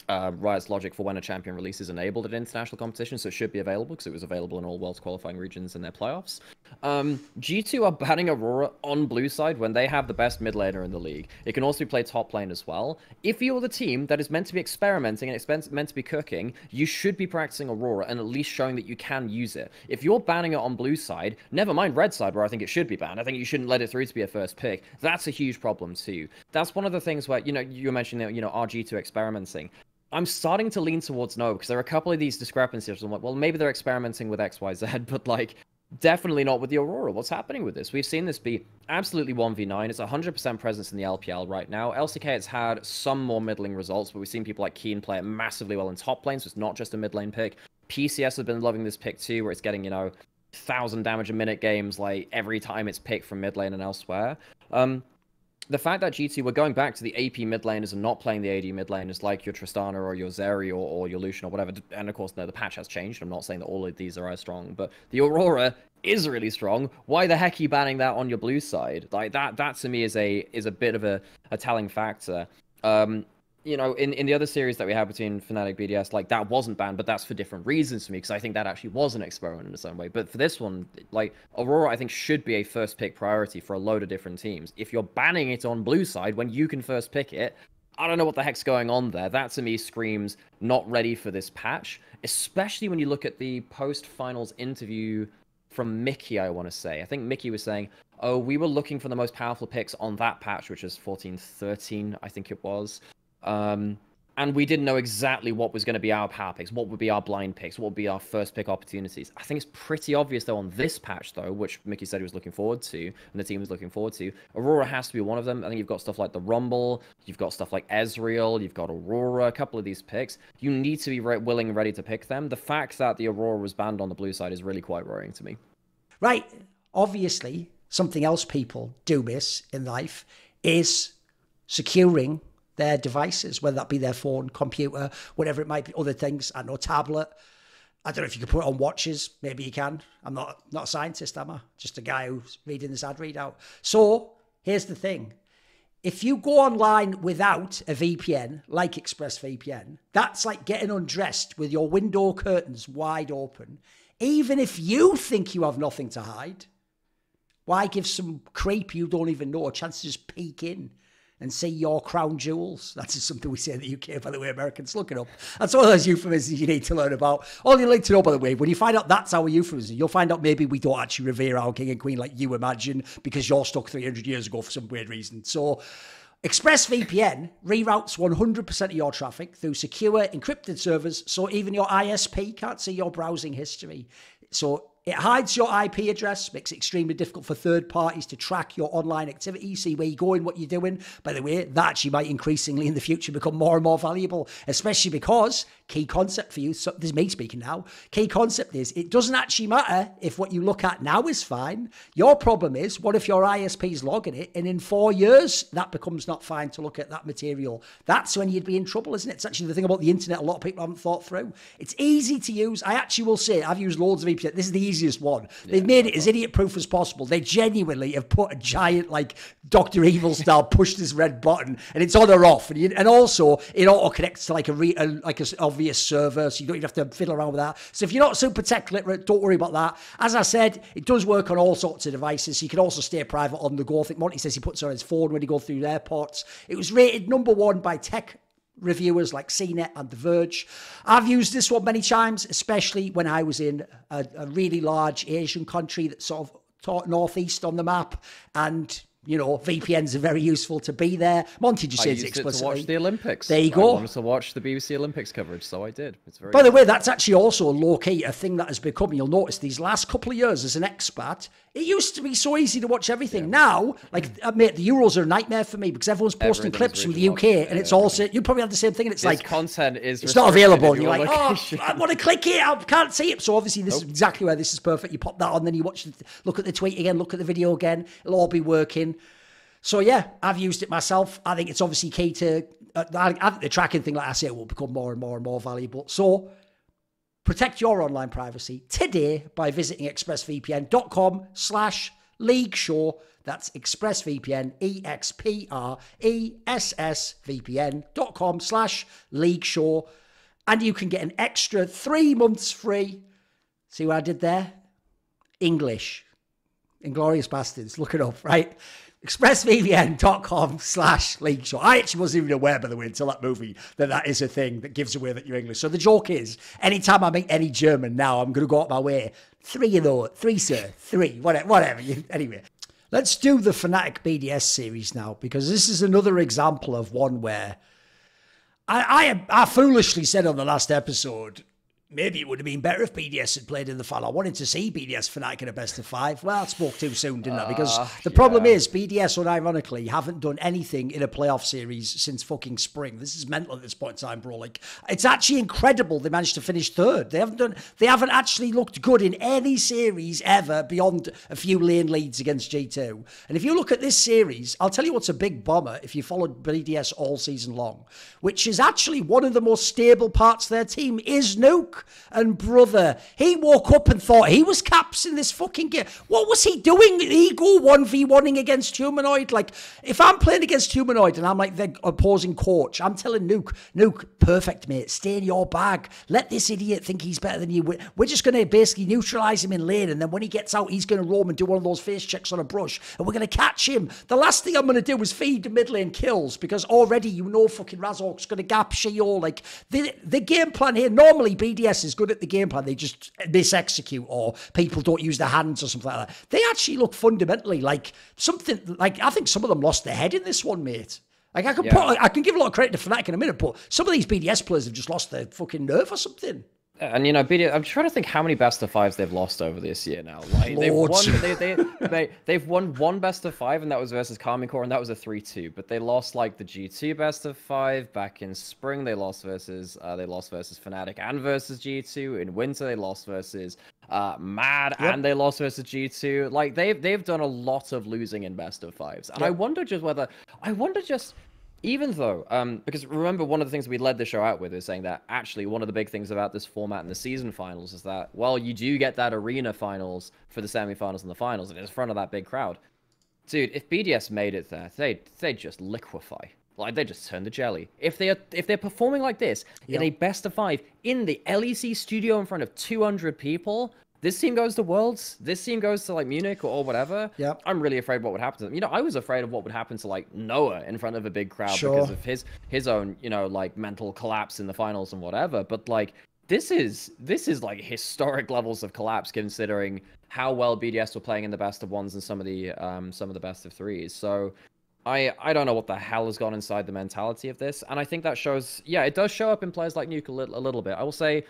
S2: uh, Riot's logic for when a champion release is enabled at international competition, so it should be available because it was available in all Worlds qualifying regions in their playoffs. Um, G2 are banning Aurora on blue side when they have the best mid laner in the league. It can also be played top lane as well. If you're the team that is meant to be experimenting and meant to be cooking, you should be practicing Aurora and at least showing that you can use it. If you're banning it on blue side, never mind red side where I think it should be banned. I think you shouldn't let it through to be a first pick. That's a huge problem too. That's one of the things where, you know, you mentioned, you know, RG2 experimenting. I'm starting to lean towards no because there are a couple of these discrepancies. I'm like, well, maybe they're experimenting with X, Y, Z, but like, definitely not with the Aurora. What's happening with this? We've seen this be absolutely 1v9. It's 100% presence in the LPL right now. LCK has had some more middling results, but we've seen people like Kiin play it massively well in top lane, so it's not just a mid lane pick. PCS has been loving this pick too, where it's getting, you know, thousand damage a minute games like every time it's picked from mid lane and elsewhere. Um, the fact that G2 were going back to the AP mid laners and not playing the AD mid laners like your Tristana or your Zeri or, or your Lucian or whatever, and of course, no, the patch has changed. I'm not saying that all of these are as strong, but the Aurora is really strong. Why the heck are you banning that on your blue side? Like that, that to me is a is a bit of a, a telling factor. Um, you know, in, in the other series that we had between Fnatic BDS, like that wasn't banned, but that's for different reasons for me because I think that actually was an experiment in its own way. But for this one, like Aurora, I think should be a first pick priority for a load of different teams. If you're banning it on blue side when you can first pick it, I don't know what the heck's going on there. That to me screams not ready for this patch, especially when you look at the post finals interview from Mickey, I want to say. I think Mickey was saying, oh, we were looking for the most powerful picks on that patch, which is 14 13, I think it was. Um, and we didn't know exactly what was going to be our power picks, what would be our blind picks, what would be our first pick opportunities. I think it's pretty obvious though on this patch though, which Mickey said he was looking forward to, and the team was looking forward to. Aurora has to be one of them. I think you've got stuff like the Rumble, you've got stuff like Ezreal, you've got Aurora, a couple of these picks. You need to be re- willing and ready to pick them. The fact that the Aurora was banned on the blue side is really quite worrying to me.
S1: Right. Obviously, something else people do miss in life is securing their devices, whether that be their phone, computer, whatever it might be, other things, I know, tablet. I don't know if you can put it on watches. Maybe you can. I'm not not a scientist, am I? Just a guy who's reading this ad readout. So here's the thing. If you go online without a VPN, like ExpressVPN, that's like getting undressed with your window curtains wide open. Even if you think you have nothing to hide, why give some creep you don't even know a chance to just peek in? And see your crown jewels. That's just something we say in the UK, by the way, Americans. Look it up. That's one of those euphemisms you need to learn about. All you need to know, by the way, when you find out that's our euphemism, you'll find out maybe we don't actually revere our king and queen like you imagine because you're stuck 300 years ago for some weird reason. So, ExpressVPN reroutes 100% of your traffic through secure encrypted servers, so even your ISP can't see your browsing history. So it hides your IP address, makes it extremely difficult for third parties to track your online activity, see where you're going, what you're doing. By the way, that actually might increasingly in the future become more and more valuable, especially because key concept for you, so this is me speaking now, key concept is it doesn't actually matter if what you look at now is fine. Your problem is, what if your ISP is logging it and in four years that becomes not fine to look at that material? That's when you'd be in trouble, isn't it? It's actually the thing about the internet a lot of people haven't thought through. It's easy to use. I actually will say, I've used loads of VPN. This is the easiest one. They've yeah, made it as idiot proof as possible. They genuinely have put a giant, like, Doctor Evil style, push this red button, and it's on or off. And, you, and also, it auto connects to like a, re, a like an obvious server, so you don't even have to fiddle around with that. So if you're not super tech literate, don't worry about that. As I said, it does work on all sorts of devices. So you can also stay private on the go. I think Monte says he puts on his phone when he goes through airports. It was rated number one by Tech reviewers like CNET and The Verge. I've used this one many times, especially when I was in a, a really large Asian country that sort of northeast on the map and you know, VPNs are very useful to be there. Monte just says explicitly.
S2: to watch the Olympics.
S1: There you go.
S2: I wanted to watch the BBC Olympics coverage, so I did. It's very.
S1: By the way, that's actually also a low key a thing that has become. You'll notice these last couple of years as an expat, it used to be so easy to watch everything. Yeah. Now, like, uh, mate, the Euros are a nightmare for me because everyone's posting clips from the UK, yeah, and it's yeah. all. You probably have the same thing, and it's
S2: this
S1: like
S2: content is.
S1: It's not available. And you're like, location. oh, I want to click it. I can't see it. So obviously, this nope. is exactly where this is perfect. You pop that on, then you watch, the, look at the tweet again, look at the video again. It'll all be working. So yeah, I've used it myself. I think it's obviously key to. Uh, I, think the tracking thing, like I say, will become more and more and more valuable. So protect your online privacy today by visiting expressvpn.com slash league show. That's expressvpn, E-X-P-R-E-S-S-V-P-N dot com slash league show. And you can get an extra three months free. See what I did there? English. Inglourious Basterds. Look it up, right? expressvpn.com slash league show. I actually wasn't even aware, by the way, until that movie, that that is a thing that gives away that you're English. So the joke is, anytime I meet any German now, I'm going to go out my way. Three of those, three, sir, three, whatever. whatever. Anyway, let's do the Fnatic BDS series now, because this is another example of one where I, I, I foolishly said on the last episode, maybe it would have been better if BDS had played in the final. I wanted to see BDS Fnatic in a best of five. Well, I spoke too soon, didn't I? Because uh, the yeah. problem is BDS, unironically, haven't done anything in a playoff series since fucking spring. This is mental at this point in time, bro. Like, it's actually incredible they managed to finish third. They haven't done. They haven't actually looked good in any series ever beyond a few lane leads against G2. And if you look at this series, I'll tell you what's a big bomber if you followed BDS all season long, which is actually one of the most stable parts of their team is Nuc. And brother, he woke up and thought he was caps in this fucking game. What was he doing? Go 1v1ing against Humanoid? Like, if I'm playing against Humanoid and I'm like the opposing coach, I'm telling Nuc, Nuc, perfect, mate. Stay in your bag. Let this idiot think he's better than you. We're just going to basically neutralize him in lane. And then when he gets out, he's going to roam and do one of those face checks on a brush. And we're going to catch him. The last thing I'm going to do is feed the mid lane kills because already you know fucking Razork's going to gap Sheo. Like, the, the game plan here, normally BDS is good at the game plan. They just mis-execute or people don't use their hands or something like that. They actually look fundamentally like something like I think some of them lost their head in this one, mate. Like I can yeah. put, I can give a lot of credit to Fnatic in a minute, but some of these BDS players have just lost their fucking nerve or something.
S2: And you know, I'm trying to think how many best of fives they've lost over this year now. Like they've won, they, they, they, they've won one best of five, and that was versus Karmine Corp, and that was a three-two. But they lost like the G2 best of five back in spring. They lost versus uh, they lost versus Fnatic and versus G2 in winter. They lost versus uh, Mad yep. and they lost versus G2. Like they've they've done a lot of losing in best of fives, and yep. I wonder just whether I wonder just even though, um, because remember, one of the things we led the show out with is saying that actually one of the big things about this format in the season finals is that, well, you do get that arena finals for the semifinals and the finals, and it's in front of that big crowd. Dude, if BDS made it there, they they just liquefy. Like they just turn the jelly. If they are if they're performing like this yep. in a best of five in the LEC studio in front of 200 people, this team goes to Worlds, this team goes to like Munich or, or whatever.
S1: Yeah.
S2: I'm really afraid what would happen to them. You know, I was afraid of what would happen to like Noah in front of a big crowd sure. because of his his own, you know, like mental collapse in the finals and whatever. But like this is this is like historic levels of collapse considering how well BDS were playing in the best of ones and some of the um some of the best of threes. So I I don't know what the hell has gone inside the mentality of this, and I think that shows. Yeah, it does show up in players like Nuc a little, a little bit. I will say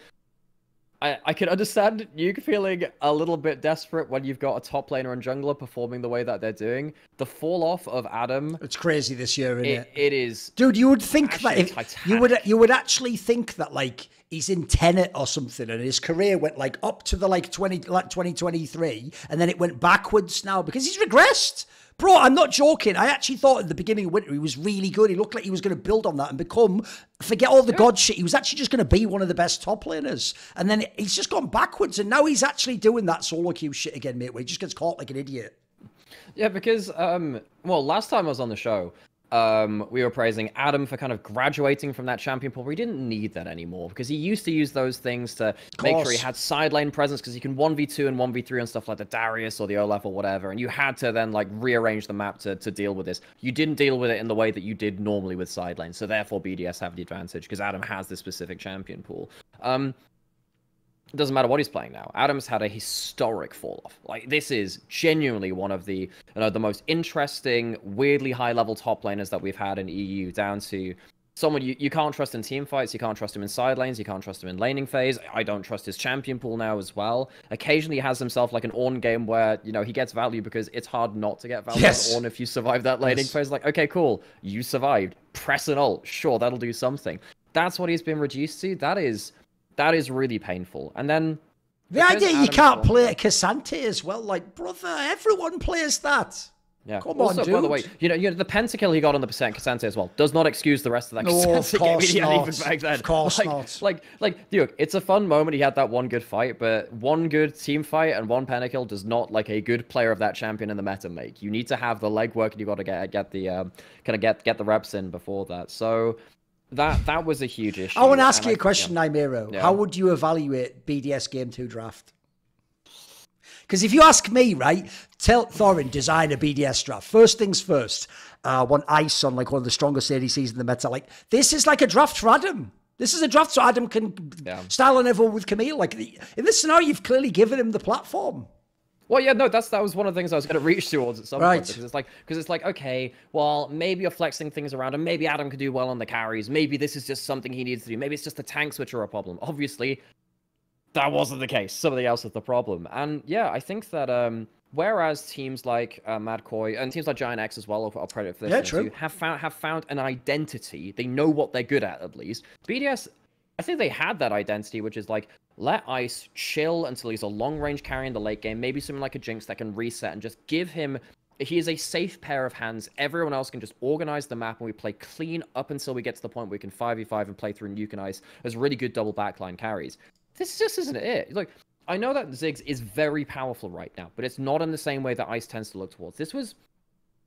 S2: I, I can understand you feeling a little bit desperate when you've got a top laner and jungler performing the way that they're doing. The fall off of Adam.
S1: It's crazy this year, isn't it?
S2: It, it is.
S1: Dude, you would think that if, you would you would actually think that like he's in Tenet or something, and his career went like up to the like twenty like twenty twenty three, and then it went backwards now because he's regressed. Bro, I'm not joking. I actually thought at the beginning of winter he was really good. He looked like he was going to build on that and become, forget all the god shit. He was actually just going to be one of the best top laners. And then he's just gone backwards. And now he's actually doing that solo queue shit again, mate, where he just gets caught like an idiot.
S2: Yeah, because, um, well, last time I was on the show, um, we were praising Adam for kind of graduating from that champion pool. We didn't need that anymore because he used to use those things to make sure he had side lane presence because he can 1v2 and 1v3 and stuff like the Darius or the Olaf or whatever. And you had to then like rearrange the map to, to deal with this. You didn't deal with it in the way that you did normally with side lane. So therefore BDS have the advantage because Adam has this specific champion pool. Um, it doesn't matter what he's playing now. Adams had a historic fall off. Like this is genuinely one of the you know the most interesting, weirdly high level top laners that we've had in EU. Down to someone you, you can't trust in team fights, you can't trust him in side lanes, you can't trust him in laning phase. I don't trust his champion pool now as well. Occasionally he has himself like an Ornn game where, you know, he gets value because it's hard not to get value yes. on Ornn if you survive that laning yes. phase. Like, okay, cool. You survived. Press an ult. Sure, that'll do something. That's what he's been reduced to. That is that is really painful. And then
S1: the idea Adam you can't play K'Sante as well, like brother, everyone plays that.
S2: Yeah. Come also, on, dude. By the way, you know, you know, the pentakill he got on the percent K'Sante as well does not excuse the rest of that.
S1: No, of course game not. Even back then. Of course
S2: like,
S1: not.
S2: Like, like, dude, it's a fun moment. He had that one good fight, but one good team fight and one pentakill does not like a good player of that champion in the meta make. You need to have the legwork and you got to get get the um, kind of get get the reps in before that. So that that was a huge issue.
S1: I want to ask you I, a question, yeah. Nymaera. Yeah. How would you evaluate BDS Game Two draft? Because if you ask me, right, tell Thorin design a BDS draft. First things first. I uh, want ice on like one of the strongest ADCs in the meta. Like this is like a draft for Adam. This is a draft so Adam can yeah. style on everyone with Camille. Like in this scenario, you've clearly given him the platform.
S2: Well, yeah, no, that's that was one of the things I was going to reach towards at some right. point because it's like because it's like okay, well, maybe you're flexing things around, and maybe Adam could do well on the carries. Maybe this is just something he needs to do. Maybe it's just the tanks which are a problem. Obviously, that wasn't the case. Something else was the problem. And yeah, I think that um, whereas teams like uh, Mad Koi and teams like Giant X as well, I'll credit for this,
S1: yeah, true.
S2: have found have found an identity. They know what they're good at at least. BDS, I think they had that identity, which is like let Ice chill until he's a long range carry in the late game. Maybe something like a Jinx that can reset and just give him. He is a safe pair of hands. Everyone else can just organize the map and we play clean up until we get to the point where we can 5v5 and play through Nuc and Ice as really good double backline carries. This just isn't it. Like, I know that Ziggs is very powerful right now, but it's not in the same way that Ice tends to look towards. This was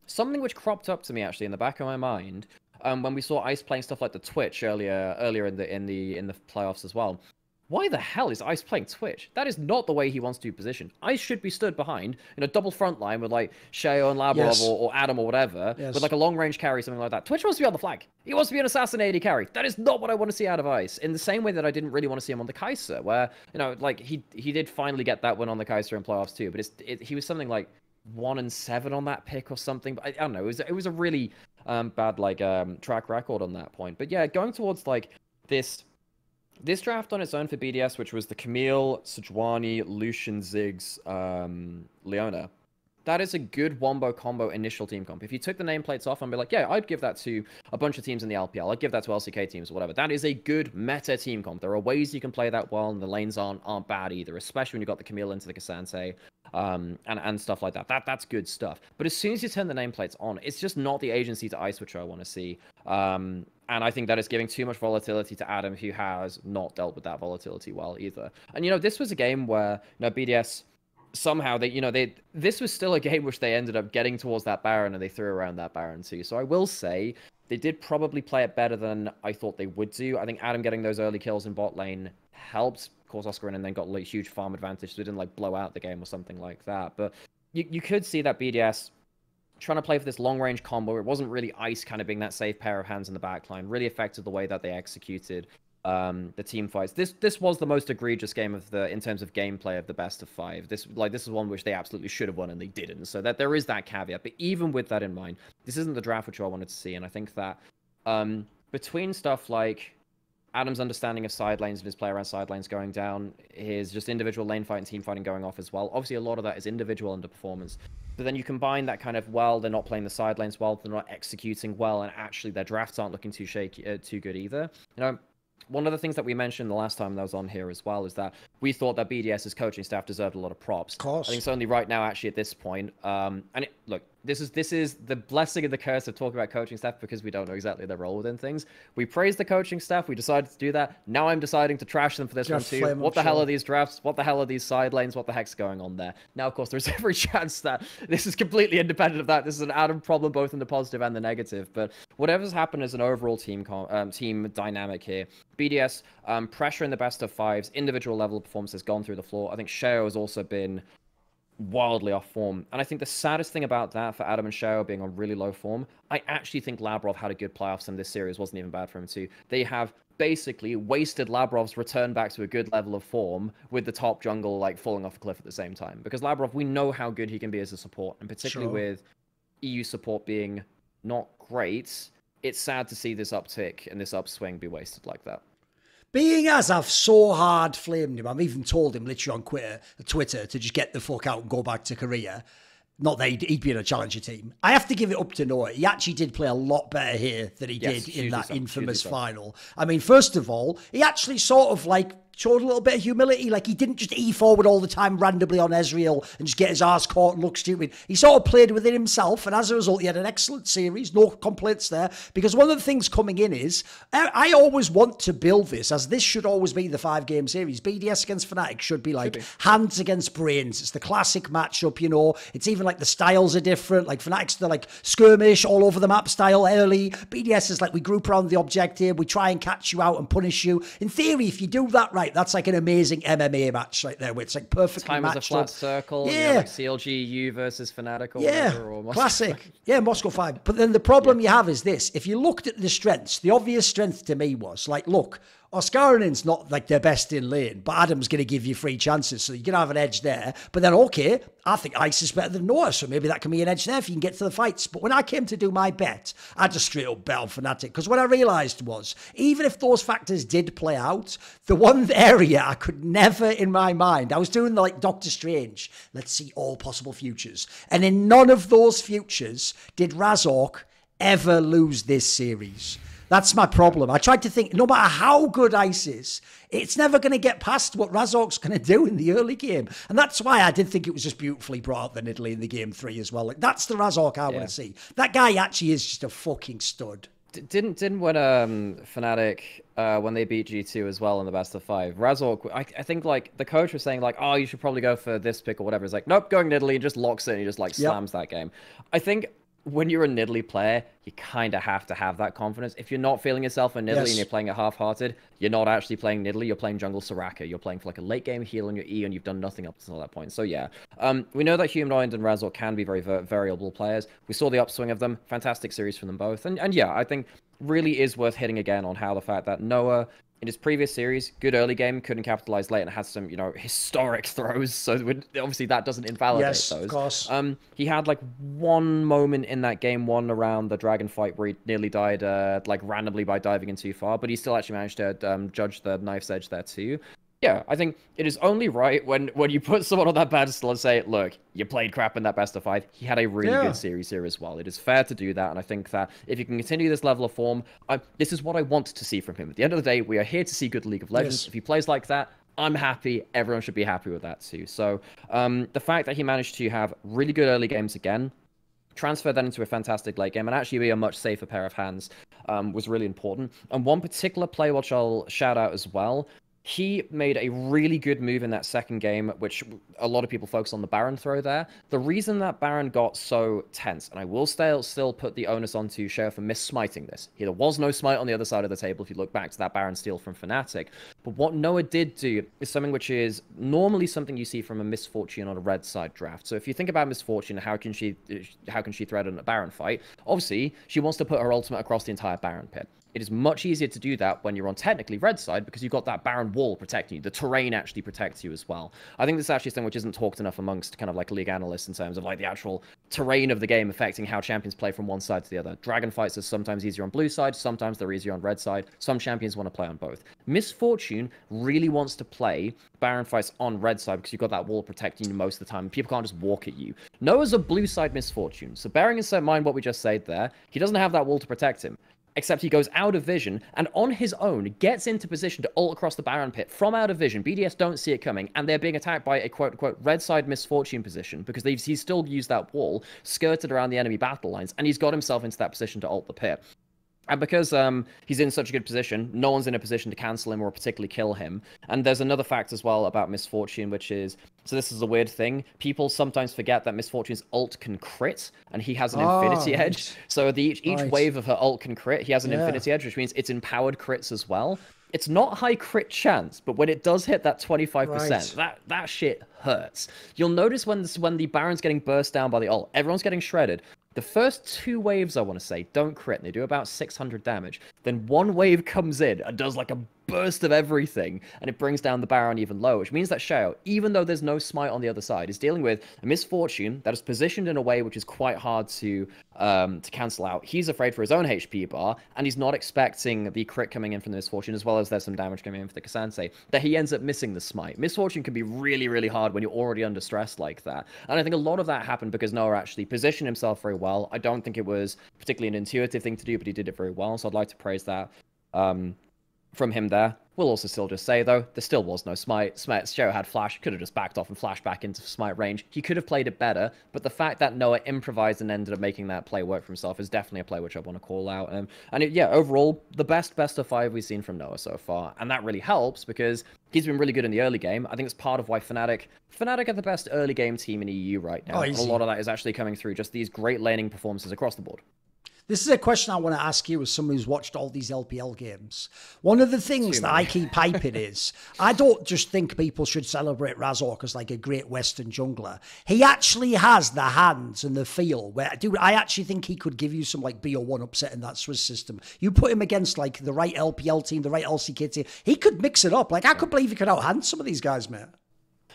S2: something which cropped up to me actually in the back of my mind um, when we saw Ice playing stuff like the Twitch earlier earlier in the in the in the playoffs as well why the hell is Ice playing Twitch? That is not the way he wants to position. Ice should be stood behind in a double front line with like Sheo and Labrov yes. or, or, Adam or whatever, yes. with like a long range carry, something like that. Twitch wants to be on the flag. He wants to be an assassinated carry. That is not what I want to see out of Ice. In the same way that I didn't really want to see him on the Kai'Sa, where you know, like he he did finally get that win on the Kai'Sa in playoffs too, but it's it, he was something like one and seven on that pick or something. But I, I don't know. It was it was a really um, bad like um, track record on that point. But yeah, going towards like this this draft on its own for BDS, which was the Camille, Sejuani, Lucian, Ziggs, um, Leona, that is a good wombo combo initial team comp. If you took the nameplates off and be like, yeah, I'd give that to a bunch of teams in the LPL, I'd give that to LCK teams or whatever. That is a good meta team comp. There are ways you can play that well, and the lanes aren't aren't bad either, especially when you've got the Camille into the K'Sante, um, and and stuff like that. That that's good stuff. But as soon as you turn the nameplates on, it's just not the agency to ice which I want to see. Um, and I think that is giving too much volatility to Adam, who has not dealt with that volatility well either. And you know, this was a game where you know BDS somehow they you know they this was still a game which they ended up getting towards that baron and they threw around that baron too. So I will say they did probably play it better than I thought they would do. I think Adam getting those early kills in bot lane helped. Course, Oscar and then got like huge farm advantage, so they didn't like blow out the game or something like that. But you you could see that BDS trying to play for this long range combo. It wasn't really Ice kind of being that safe pair of hands in the backline. Really affected the way that they executed um, the team fights. This this was the most egregious game of the in terms of gameplay of the best of five. This like this is one which they absolutely should have won and they didn't. So that there is that caveat. But even with that in mind, this isn't the draft which I wanted to see. And I think that um, between stuff like Adam's understanding of side lanes and his play around side lanes going down, his just individual lane fight and team fighting going off as well. Obviously, a lot of that is individual underperformance. But then you combine that kind of well, they're not playing the side lanes well, they're not executing well, and actually their drafts aren't looking too shaky, uh, too good either. You know, one of the things that we mentioned the last time that was on here as well is that we thought that BDS's coaching staff deserved a lot of props.
S1: Of course.
S2: I think it's only right now, actually, at this point. Um, and it, look, this is this is the blessing and the curse of talking about coaching staff because we don't know exactly their role within things. We praise the coaching staff. We decided to do that. Now I'm deciding to trash them for this Just one too. What the hell are these drafts? What the hell are these side lanes? What the heck's going on there? Now, of course, there's every chance that this is completely independent of that. This is an Adam problem, both in the positive and the negative. But whatever's happened is an overall team um, team dynamic here. BDS um, pressure in the best of fives, individual level performance has gone through the floor. I think Sheo has also been wildly off form. And I think the saddest thing about that for Adam and Sheo being on really low form, I actually think Labrov had a good playoffs and this series wasn't even bad for him too. They have basically wasted Labrov's return back to a good level of form with the top jungle like falling off a cliff at the same time. Because Labrov, we know how good he can be as a support, and particularly sure. with EU support being not great, it's sad to see this uptick and this upswing be wasted like that.
S1: Being as I've so hard flamed him, I've even told him literally on Twitter, Twitter to just get the fuck out and go back to Korea. Not that he'd, he'd be in a challenger team. I have to give it up to Noah. He actually did play a lot better here than he yes, did in that infamous final. I mean, first of all, he actually sort of like showed a little bit of humility. Like he didn't just E forward all the time randomly on Ezreal and just get his ass caught and look stupid. He sort of played within himself, and as a result, he had an excellent series. No complaints there. Because one of the things coming in is I, always want to build this as this should always be the five game series. BDS against Fnatic should be like should be. hands against brains. It's the classic matchup, you know. It's even like the styles are different. Like Fnatic's the like skirmish all over the map style early. BDS is like we group around the objective, we try and catch you out and punish you. In theory, if you do that right, that's like an amazing MMA match right there, where it's like perfectly
S2: Time
S1: matched
S2: as a flat
S1: up.
S2: circle. Yeah, like CLG versus Fanatical. or
S1: yeah,
S2: or
S1: classic. yeah, Moscow Five. But then the problem yeah. you have is this: if you looked at the strengths, the obvious strength to me was like, look, Oscarinin's not like their best in lane, but Adam's going to give you free chances, so you can have an edge there. But then, okay, I think Ice is better than Noah, so maybe that can be an edge there if you can get to the fights. But when I came to do my bet, I just straight up bet on Fnatic because what I realised was even if those factors did play out, the one area I could never in my mind, I was doing like Doctor Strange, let's see all possible futures, and in none of those futures did Razork ever lose this series. That's my problem. I tried to think, no matter how good Ice is, it's never going to get past what Razork's going to do in the early game. And that's why I did think it was just beautifully brought up the Nidalee in the game three as well. Like, that's the Razork I yeah. want to see. That guy actually is just a fucking stud.
S2: D- didn't didn't when um Fnatic uh when they beat G two as well in the best of five Razork I, I think like the coach was saying like oh you should probably go for this pick or whatever it's like nope going Nidalee and just locks it and he just like slams yep. that game I think when you're a Nidalee player, you kind of have to have that confidence. If you're not feeling yourself in Nidalee yes. and you're playing it half-hearted, you're not actually playing Nidalee. You're playing jungle Soraka. You're playing for like a late game heal on your E, and you've done nothing up until that point. So yeah, um, we know that Humanoid and Razork can be very variable players. We saw the upswing of them. Fantastic series from them both, and and yeah, I think really is worth hitting again on how the fact that Noah in his previous series, good early game, couldn't capitalize late, and has some, you know, historic throws. So obviously that doesn't invalidate
S1: yes,
S2: those.
S1: Of course.
S2: Um, he had like one moment in that game one around the dragon fight where he nearly died, uh, like randomly by diving in too far, but he still actually managed to um, judge the knife's edge there too. Yeah, I think it is only right when when you put someone on that pedestal and say, "Look, you played crap in that best of five. He had a really yeah. good series here as well. It is fair to do that, and I think that if you can continue this level of form, I, this is what I want to see from him. At the end of the day, we are here to see good League of Legends. Yes. If he plays like that, I'm happy. Everyone should be happy with that too. So um, the fact that he managed to have really good early games again, transfer that into a fantastic late game, and actually be a much safer pair of hands um, was really important. And one particular play which I'll shout out as well he made a really good move in that second game, which a lot of people focus on the Baron throw there. The reason that Baron got so tense, and I will still still put the onus onto Sheo for miss-smiting this. There was no smite on the other side of the table if you look back to that Baron steal from Fnatic. But what Noah did do is something which is normally something you see from a Miss Fortune on a red side draft. So if you think about Miss Fortune, how can she how can she threaten a Baron fight? Obviously, she wants to put her ultimate across the entire Baron pit. It is much easier to do that when you're on technically red side because you've got that Baron wall protecting you. The terrain actually protects you as well. I think this is actually something which isn't talked enough amongst kind of like league analysts in terms of like the actual terrain of the game affecting how champions play from one side to the other. Dragon fights are sometimes easier on blue side, sometimes they're easier on red side. Some champions want to play on both. Miss Fortune really wants to play Baron fights on red side because you've got that wall protecting you most of the time. People can't just walk at you. Noah's a blue side Miss Fortune. So bearing in mind what we just said there, he doesn't have that wall to protect him except he goes out of vision and on his own gets into position to ult across the Baron pit from out of vision. BDS don't see it coming, and they're being attacked by a quote unquote red side Miss Fortune position because he's still used that wall, skirted around the enemy battle lines, and he's got himself into that position to ult the pit. And because um, he's in such a good position, no one's in a position to cancel him or particularly kill him. And there's another fact as well about Miss Fortune, which is so this is a weird thing. People sometimes forget that Miss Fortune's ult can crit, and he has an oh, infinity right. edge. So the, each, each right. wave of her ult can crit. He has an yeah. infinity edge, which means it's empowered crits as well. It's not high crit chance, but when it does hit that 25%, right. that, that shit hurts. You'll notice when this, when the Baron's getting burst down by the ult, everyone's getting shredded. The first two waves, I want to say, don't crit. They do about 600 damage. Then one wave comes in and does like a burst of everything, and it brings down the Baron even lower, which means that Sheo, even though there's no smite on the other side, is dealing with a Miss Fortune that is positioned in a way which is quite hard to um, to cancel out. He's afraid for his own HP bar, and he's not expecting the crit coming in from the Miss Fortune, as well as there's some damage coming in for the K'Sante, that he ends up missing the smite. Miss Fortune can be really, really hard when you're already under stress like that. And I think a lot of that happened because Noah actually positioned himself very well. I don't think it was particularly an intuitive thing to do, but he did it very well, so I'd like to praise that. Um, from him there. We'll also still just say, though, there still was no Smite. Smite Sheo had Flash, could have just backed off and flashed back into Smite range. He could have played it better, but the fact that Noah improvised and ended up making that play work for himself is definitely a play which I want to call out. Um, and it, yeah, overall, the best best of five we've seen from Noah so far. And that really helps because he's been really good in the early game. I think it's part of why Fnatic, Fnatic are the best early game team in EU right now. Oh, a lot of that is actually coming through just these great laning performances across the board.
S1: This is a question I want to ask you as someone who's watched all these LPL games. One of the things that I keep piping is I don't just think people should celebrate Razork as like a great Western jungler. He actually has the hands and the feel where, dude, I actually think he could give you some like BO1 upset in that Swiss system. You put him against like the right LPL team, the right LCK team, he could mix it up. Like, I could believe he could outhand some of these guys, man.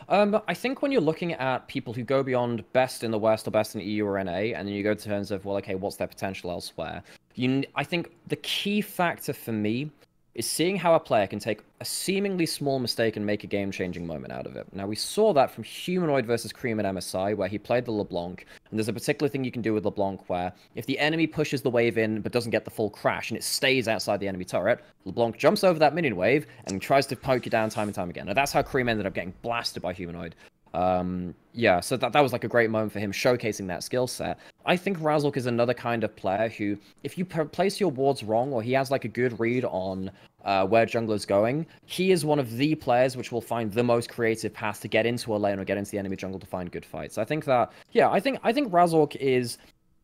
S2: Um, I think when you're looking at people who go beyond best in the West or best in EU or NA, and then you go to terms of well, okay, what's their potential elsewhere? You, I think the key factor for me is seeing how a player can take a seemingly small mistake and make a game-changing moment out of it. Now, we saw that from Humanoid versus Cream at MSI, where he played the LeBlanc, and there's a particular thing you can do with LeBlanc where if the enemy pushes the wave in but doesn't get the full crash and it stays outside the enemy turret, LeBlanc jumps over that minion wave and tries to poke you down time and time again. Now, that's how Cream ended up getting blasted by Humanoid. Um, yeah, so that, that was like a great moment for him showcasing that skill set. I think Razork is another kind of player who, if you place your wards wrong or he has like a good read on uh, where jungler's going, he is one of the players which will find the most creative path to get into a lane or get into the enemy jungle to find good fights. I think that, yeah, I think I think Razork is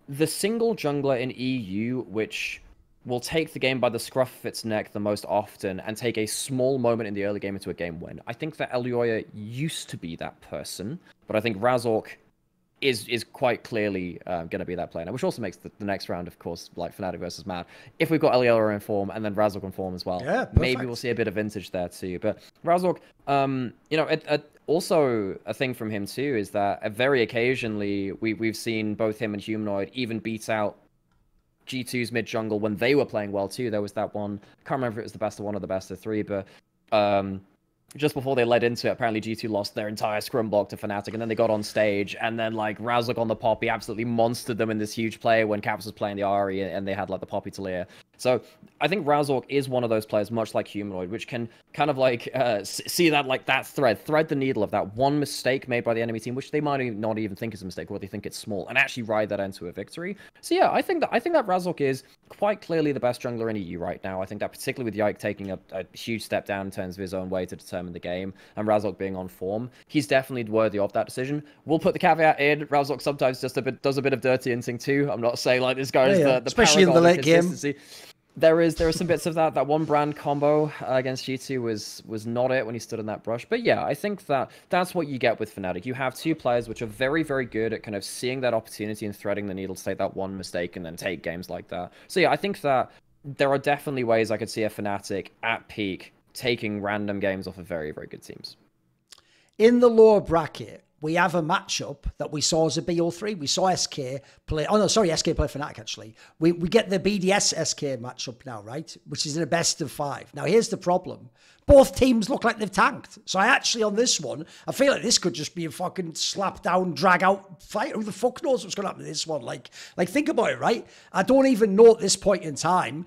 S2: the single jungler in EU which will take the game by the scruff of its neck the most often and take a small moment in the early game into a game win. I think that Elyoya used to be that person, but I think Razork is is quite clearly um, going to be that player now, which also makes the, the, next round, of course, like Fnatic versus Mad. If we've got Elyoya in form and then Razork in form as well,
S1: yeah,
S2: maybe we'll see a bit of vintage there too. But Razork, um, you know, it, it, also a thing from him too is that uh, very occasionally we we've seen both him and Humanoid even beat out G2's mid jungle when they were playing well too. There was that one. I can't remember if it was the best of one or the best of three, but um, just before they led into it, apparently G2 lost their entire scrim block to Fnatic, and then they got on stage, and then like Razork on the Poppy absolutely monstered them in this huge play when Caps was playing the Ahri, and they had like the Poppy Taliyah. So I think Razork is one of those players, much like Humanoid, which can kind of like uh, see that like that thread, thread the needle of that one mistake made by the enemy team, which they might not even think is a mistake, or they think it's small, and actually ride that into a victory. So yeah, I think that I think that Razork is quite clearly the best jungler in EU right now. I think that particularly with Yike taking a, a huge step down in terms of his own way to determine the game, and Razork being on form, he's definitely worthy of that decision. We'll put the caveat in: Razork sometimes just a bit does a bit of dirty insing too. I'm not saying like this guy is yeah, yeah. the, the
S1: especially in the late game
S2: there is there are some bits of that. That one brand combo uh, against G2 was was not it when he stood in that brush. But yeah, I think that that's what you get with Fnatic. You have two players which are very very good at kind of seeing that opportunity and threading the needle to take that one mistake and then take games like that. So yeah, I think that there are definitely ways I could see a Fnatic at peak taking random games off of very very good teams.
S1: In the lower bracket, we have a matchup that we saw as a BO3. We saw SK play. Oh no, sorry, SK play Fnatic actually. We we get the BDS SK matchup now, right? Which is in a best of five. Now here's the problem. Both teams look like they've tanked. So I actually on this one, I feel like this could just be a fucking slap down, drag out fight. Who the fuck knows what's going to happen to this one? Like, like think about it, right? I don't even know at this point in time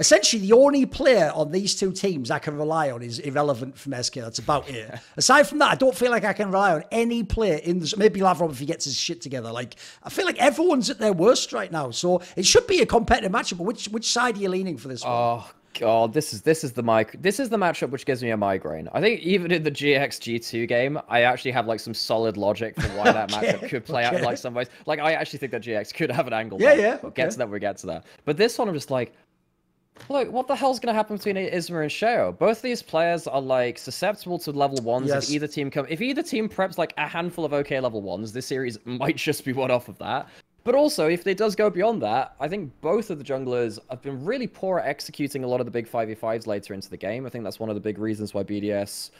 S1: Essentially, the only player on these two teams I can rely on is irrelevant from SK. That's about it. Aside from that, I don't feel like I can rely on any player in the. Maybe Labrov if he gets his shit together. Like I feel like everyone's at their worst right now. So it should be a competitive matchup. But which which side are you leaning for this one?
S2: Oh God, this is this is the mic. This is the matchup which gives me a migraine. I think even in the GX G2 game, I actually have like some solid logic for why that okay, matchup could play okay. out in like some ways. Like I actually think that GX could have an angle.
S1: Yeah, yeah. Okay.
S2: Get to that, we get to that. But this one, I'm just like, Look, what the hell's going to happen between Isma and Sheo? Both these players are like susceptible to level ones. Yes. If either team come, if either team preps like a handful of okay level ones, this series might just be one off of that. But also, if it does go beyond that, I think both of the junglers have been really poor at executing a lot of the big 5v5s later into the game. I think that's one of the big reasons why BDS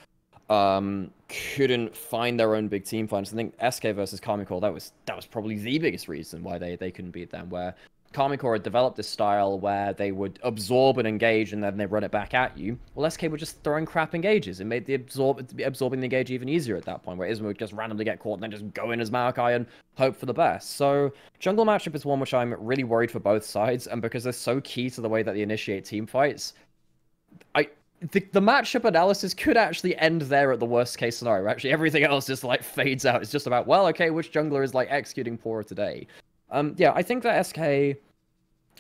S2: um, couldn't find their own big team fights. I think SK versus Karmine Corp, that was that was probably the biggest reason why they, they couldn't beat them, where Karmine Corp had developed this style where they would absorb and engage and then they run it back at you. Well, SK were just throwing crap engages. It made the absorb absorbing the engage even easier at that point, where Isma would just randomly get caught and then just go in as Maokai and hope for the best. So jungle matchup is one which I'm really worried for both sides, and because they're so key to the way that they initiate team fights, I the, the matchup analysis could actually end there at the worst case scenario. Actually, everything else just like fades out. It's just about well, okay, which jungler is like executing poorer today. Um, yeah, I think that SK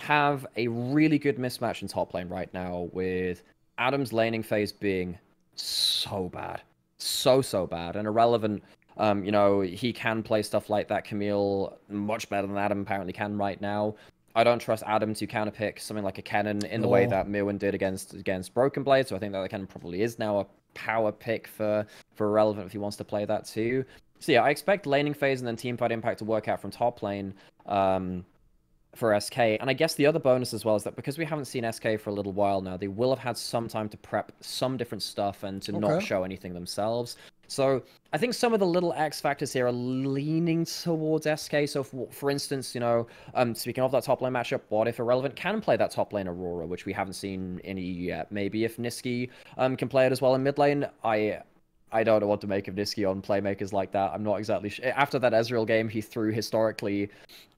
S2: have a really good mismatch in top lane right now with Adam's laning phase being so bad. So, so bad and irrelevant. Um, you know, he can play stuff like that. Camille much better than Adam apparently can right now. I don't trust Adam to counterpick something like a Kennen in the oh. way that Myrwn did against against Broken Blade. So I think that the Kennen probably is now a power pick for for relevant if he wants to play that too. So yeah, I expect laning phase and then team fight impact to work out from top lane. Um, for SK. And I guess the other bonus as well is that because we haven't seen SK for a little while now, they will have had some time to prep some different stuff and to okay. not show anything themselves. So I think some of the little X factors here are leaning towards SK. So for, for instance, you know, um, speaking of that top lane matchup, what if Irrelevant can play that top lane Aurora, which we haven't seen any yet? Maybe if Nisqy um, can play it as well in mid lane, I I don't know what to make of Nisqy on playmakers like that. I'm not exactly sure. After that Ezreal game, he threw historically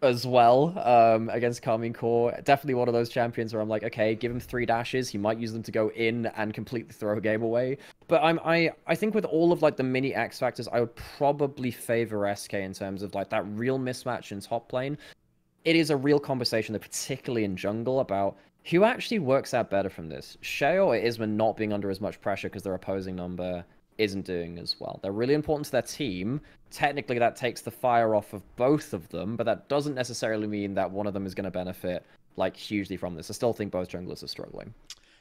S2: as well um, against Karmine Corp. Definitely one of those champions where I'm like, okay, give him three dashes. He might use them to go in and completely throw a game away. But I'm I I think with all of like the mini X factors, I would probably favor SK in terms of like that real mismatch in top lane. It is a real conversation, that particularly in jungle, about who actually works out better from this. Shay or Isman not being under as much pressure because their opposing number isn't doing as well. They're really important to their team. Technically, that takes the fire off of both of them, but that doesn't necessarily mean that one of them is going to benefit like hugely from this. I still think both junglers are struggling.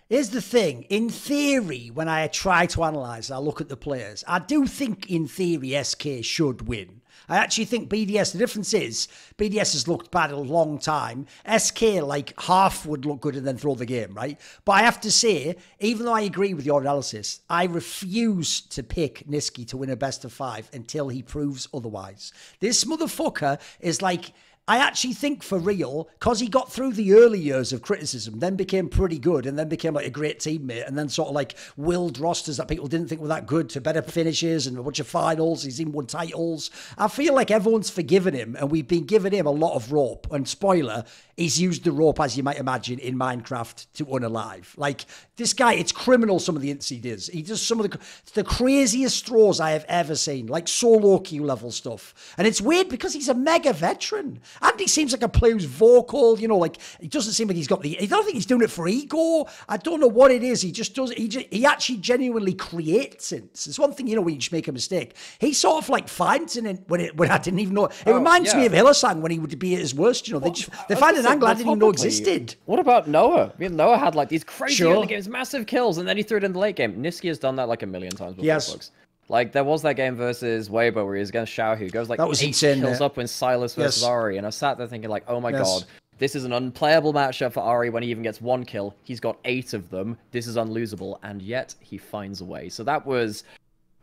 S1: Here's the thing. In theory, when I try to analyse, I look at the players. I do think, in theory, SK should win. I actually think BDS, the difference is BDS has looked bad a long time. SK, like half would look good and then throw the game, right? But I have to say, even though I agree with your analysis, I refuse to pick Nisqy to win a best of five until he proves otherwise. This motherfucker is like I actually think for real, because he got through the early years of criticism, then became pretty good, and then became like a great teammate, and then sort of like willed rosters that people didn't think were that good to better finishes and a bunch of finals. He's even won titles. I feel like everyone's forgiven him, and we've been giving him a lot of rope. And spoiler, he's used the rope, as you might imagine, in Minecraft to unalive. Like this guy, it's criminal some of the ints he does. He does some of the the craziest straws I have ever seen, like solo queue level stuff. And it's weird because he's a mega veteran. And he seems like a player who's vocal, you know, like he doesn't seem like he's got the I don't think he's doing it for ego. I don't know what it is. He just does he just, he actually genuinely creates it. It's one thing, you know, when you just make a mistake. He sort of like finds it when it when I didn't even know. It oh, reminds yeah. me of Hylissang when he would be at his worst, you know. They just they find an angle I didn't even know existed.
S2: What about Noah? I mean Noah had like these crazy sure. early games, massive kills, and then he threw it in the late game. Nisqy has done that like a million times before. Yes. Like there was that game versus Weibo where he was against Xiaohu goes like that was eight insane, kills up when Sylas versus yes. Ahri, and I sat there thinking like, oh my yes. god, this is an unplayable matchup for Ahri when he even gets one kill. He's got eight of them. This is unlosable, and yet he finds a way. So that was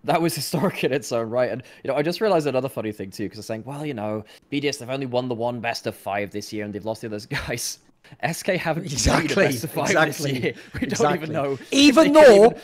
S2: that was historic in its own right. And you know, I just realized another funny thing too, because I'm saying, well, you know, BDS they've only won the one best of five this year, and they've lost the others. Guys, SK haven't exactly, exactly. We exactly. don't even know.
S1: Even though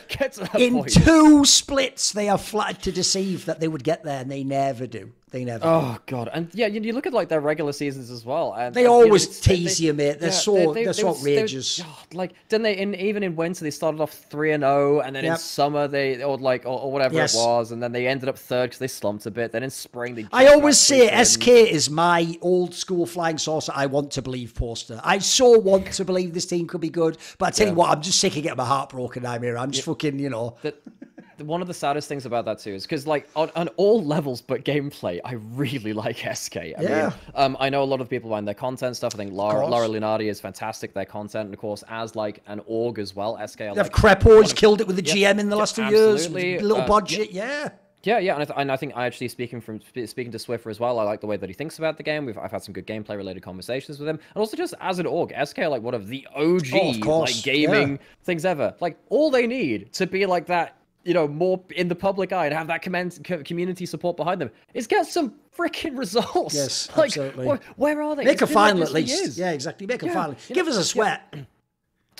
S1: in point. two splits they are flattered to deceive that they would get there, and they never do. They never.
S2: Oh do. god, and yeah, you, you, look at like their regular seasons as well, and
S1: they and, always you know, tease they, you, mate. They're yeah, so they, they're so outrageous.
S2: like, didn't they? In even in winter they started off three and zero, oh, and then yep. in summer they or like or, or whatever yes. it was, and then they ended up third because they slumped a bit. Then in spring they.
S1: I always say SK is my old school flying saucer. I want to believe poster. I so want to believe this team could be good, but I tell yeah. you what, I'm just sick of getting my heart broken. I'm here. I'm just yeah. fucking, you know.
S2: The, one of the saddest things about that too is because like on, on all levels but gameplay, I really like SK. I yeah. Mean, um, I know a lot of people mind their content stuff. I think Laura, Laura Lunardi is fantastic. Their content, and of course, as like an org as well. SK. They
S1: like, Krepo killed it with the yeah, GM in the last two years. Little uh, budget, yeah. yeah.
S2: Yeah, yeah, and I, th- and I, think I actually speaking from speaking to Swiffer as well. I like the way that he thinks about the game. We've I've had some good gameplay related conversations with him, and also just as an org, SK like one of the OG oh, of like gaming yeah. things ever. Like all they need to be like that you know, more in the public eye and have that command, community support behind them is get some freaking results.
S1: Yes, like, absolutely.
S2: Where, where are they?
S1: Make it's a final at least. Years. Yeah, exactly. Make yeah, a final. Give know, us a sweat.
S2: Yeah.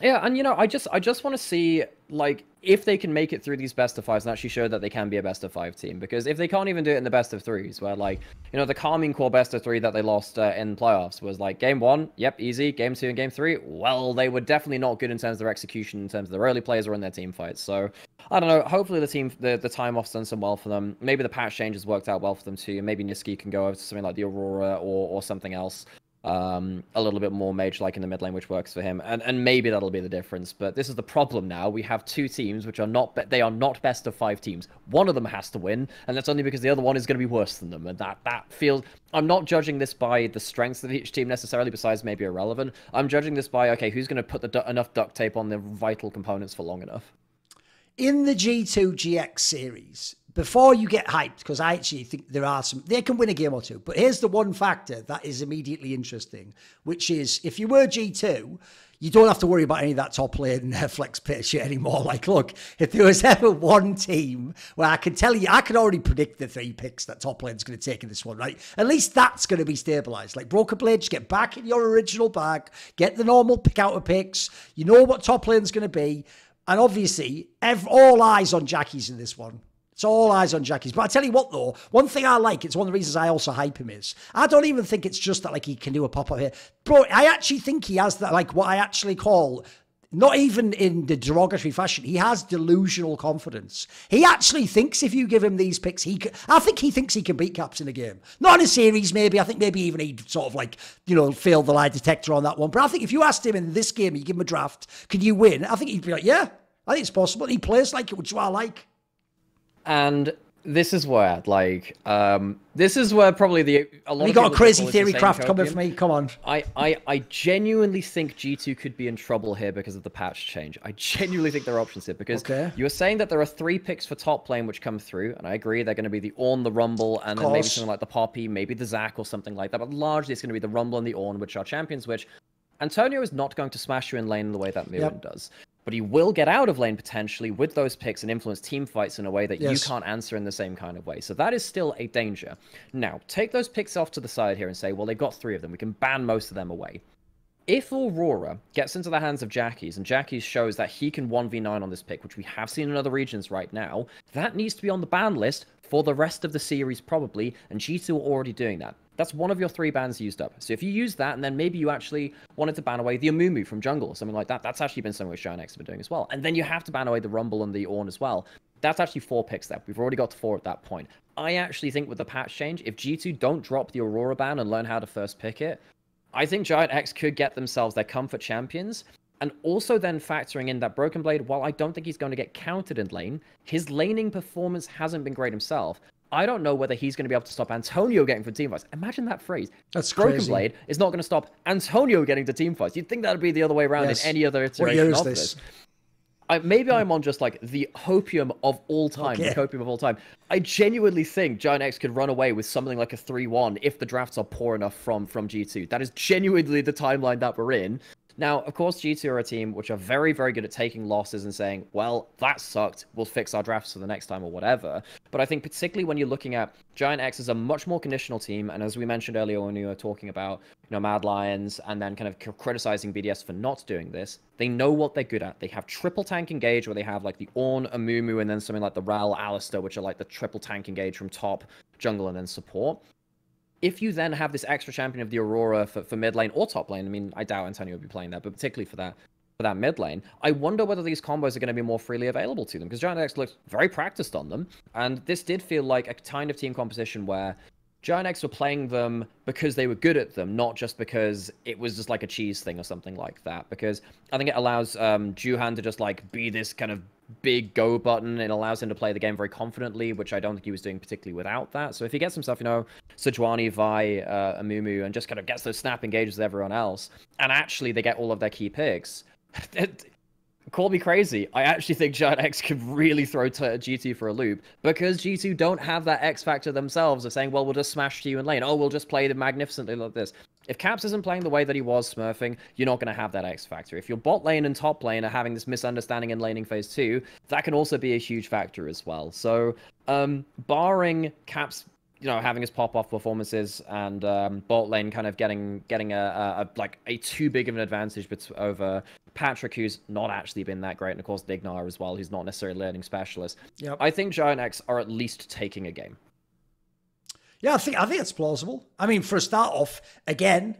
S2: Yeah, and you know, I just, I just want to see like if they can make it through these best of fives and actually show that they can be a best of five team. Because if they can't even do it in the best of threes, where like you know the Karmine Corp best of three that they lost uh, in playoffs was like game one, yep, easy. Game two and game three, well, they were definitely not good in terms of their execution, in terms of their early plays or in their team fights. So I don't know. Hopefully the team, the the time off's done some well for them. Maybe the patch changes worked out well for them too. Maybe Nisqy can go over to something like the Aurora or or something else. Um, a little bit more mage like in the mid lane, which works for him, and and maybe that'll be the difference. But this is the problem now. We have two teams which are not they are not best of five teams. One of them has to win, and that's only because the other one is going to be worse than them. And that that feels. I'm not judging this by the strengths of each team necessarily, besides maybe irrelevant. I'm judging this by okay, who's going to put the du- enough duct tape on the vital components for long enough.
S1: In the G2 GX series, before you get hyped, because I actually think there are some, they can win a game or two. But here's the one factor that is immediately interesting, which is if you were G2, you don't have to worry about any of that top lane flex pit shit anymore. Like, look, if there was ever one team where I can tell you, I can already predict the three picks that top lane's going to take in this one, right? At least that's going to be stabilized. Like, Broken Blade, just get back in your original bag, get the normal pick out of picks. You know what top lane's going to be. And obviously, ev- all eyes on Jackies in this one. It's all eyes on Jackies. But I tell you what, though, one thing I like, it's one of the reasons I also hype him is I don't even think it's just that like he can do a pop up here. Bro, I actually think he has that like what I actually call not even in the derogatory fashion, he has delusional confidence. He actually thinks if you give him these picks, he can, I think he thinks he can beat Caps in a game. Not in a series, maybe. I think maybe even he'd sort of like, you know, fail the lie detector on that one. But I think if you asked him in this game, you give him a draft, can you win? I think he'd be like, yeah, I think it's possible. He plays like it, which I like
S2: and this is where like um this is where probably the
S1: a lot. We got a crazy theory craft coming for me. Come on.
S2: I, I I genuinely think G2 could be in trouble here because of the patch change. I genuinely think there are options here because okay. you were saying that there are three picks for top lane which come through, and I agree they're going to be the Ornn, the Rumble, and then maybe something like the Poppy, maybe the Zac or something like that. But largely it's going to be the Rumble and the Ornn, which are champions. Which Antonio is not going to smash you in lane the way that Muin yep. does but he will get out of lane potentially with those picks and influence team fights in a way that yes. you can't answer in the same kind of way. So that is still a danger. Now, take those picks off to the side here and say, well, they've got three of them. We can ban most of them away. If Aurora gets into the hands of Jackies and Jackies shows that he can 1v9 on this pick, which we have seen in other regions right now, that needs to be on the ban list for the rest of the series probably, and G2 are already doing that. That's one of your three bans used up. So if you use that, and then maybe you actually wanted to ban away the Amumu from jungle or something like that, that's actually been something which Giant X have been doing as well. And then you have to ban away the Rumble and the Ornn as well. That's actually four picks there. We've already got to four at that point. I actually think with the patch change, if G2 don't drop the Aurora ban and learn how to first pick it, I think Giant X could get themselves their comfort champions. And also then factoring in that Broken Blade, while I don't think he's going to get counted in lane, his laning performance hasn't been great himself. I don't know whether he's going to be able to stop Antonio getting for team fights. Imagine that phrase.
S1: That's
S2: Broken
S1: crazy.
S2: Blade is not going to stop Antonio getting to team fights. You'd think that would be the other way around yes. in any other iteration of this. this. I, maybe I'm on just like the hopium of all time, okay. the copium of all time. I genuinely think Giant X could run away with something like a 3-1 if the drafts are poor enough from from G2. That is genuinely the timeline that we're in. Now, of course, G2 are a team which are very, very good at taking losses and saying, well, that sucked. We'll fix our drafts for the next time or whatever. But I think particularly when you're looking at Giant X is a much more conditional team. And as we mentioned earlier when we were talking about, you know, Mad Lions and then kind of criticizing BDS for not doing this, they know what they're good at. They have triple tank engage where they have like the Ornn, Amumu, and then something like the Rell, Alistar, which are like the triple tank engage from top, jungle, and then support if you then have this extra champion of the Aurora for, for mid lane or top lane, I mean, I doubt Antonio will be playing that, but particularly for that for that mid lane, I wonder whether these combos are going to be more freely available to them because Giant X looks very practiced on them, and this did feel like a kind of team composition where Giant X were playing them because they were good at them, not just because it was just like a cheese thing or something like that. Because I think it allows um, Juhan to just like be this kind of big go button. It allows him to play the game very confidently, which I don't think he was doing particularly without that. So if he gets himself, you know, Sejuani, Vi, uh, Amumu, and just kind of gets those snap engages with everyone else, and actually they get all of their key picks, call me crazy. I actually think Giant X could really throw t- G2 for a loop because G2 don't have that X factor themselves of saying, well, we'll just smash you in lane. Oh, we'll just play them magnificently like this. If Caps isn't playing the way that he was smurfing, you're not going to have that X factor. If your bot lane and top lane are having this misunderstanding in laning phase two, that can also be a huge factor as well. So, um, barring Caps you know having his pop off performances and um, bot lane kind of getting getting a, a, a, like a too big of an advantage over Patrik, who's not actually been that great, and of course IgNar as well, who's not necessarily a learning specialist. Yep. I think Giant X are at least taking a game.
S1: Yeah, I think I think it's plausible. I mean, for a start off, again,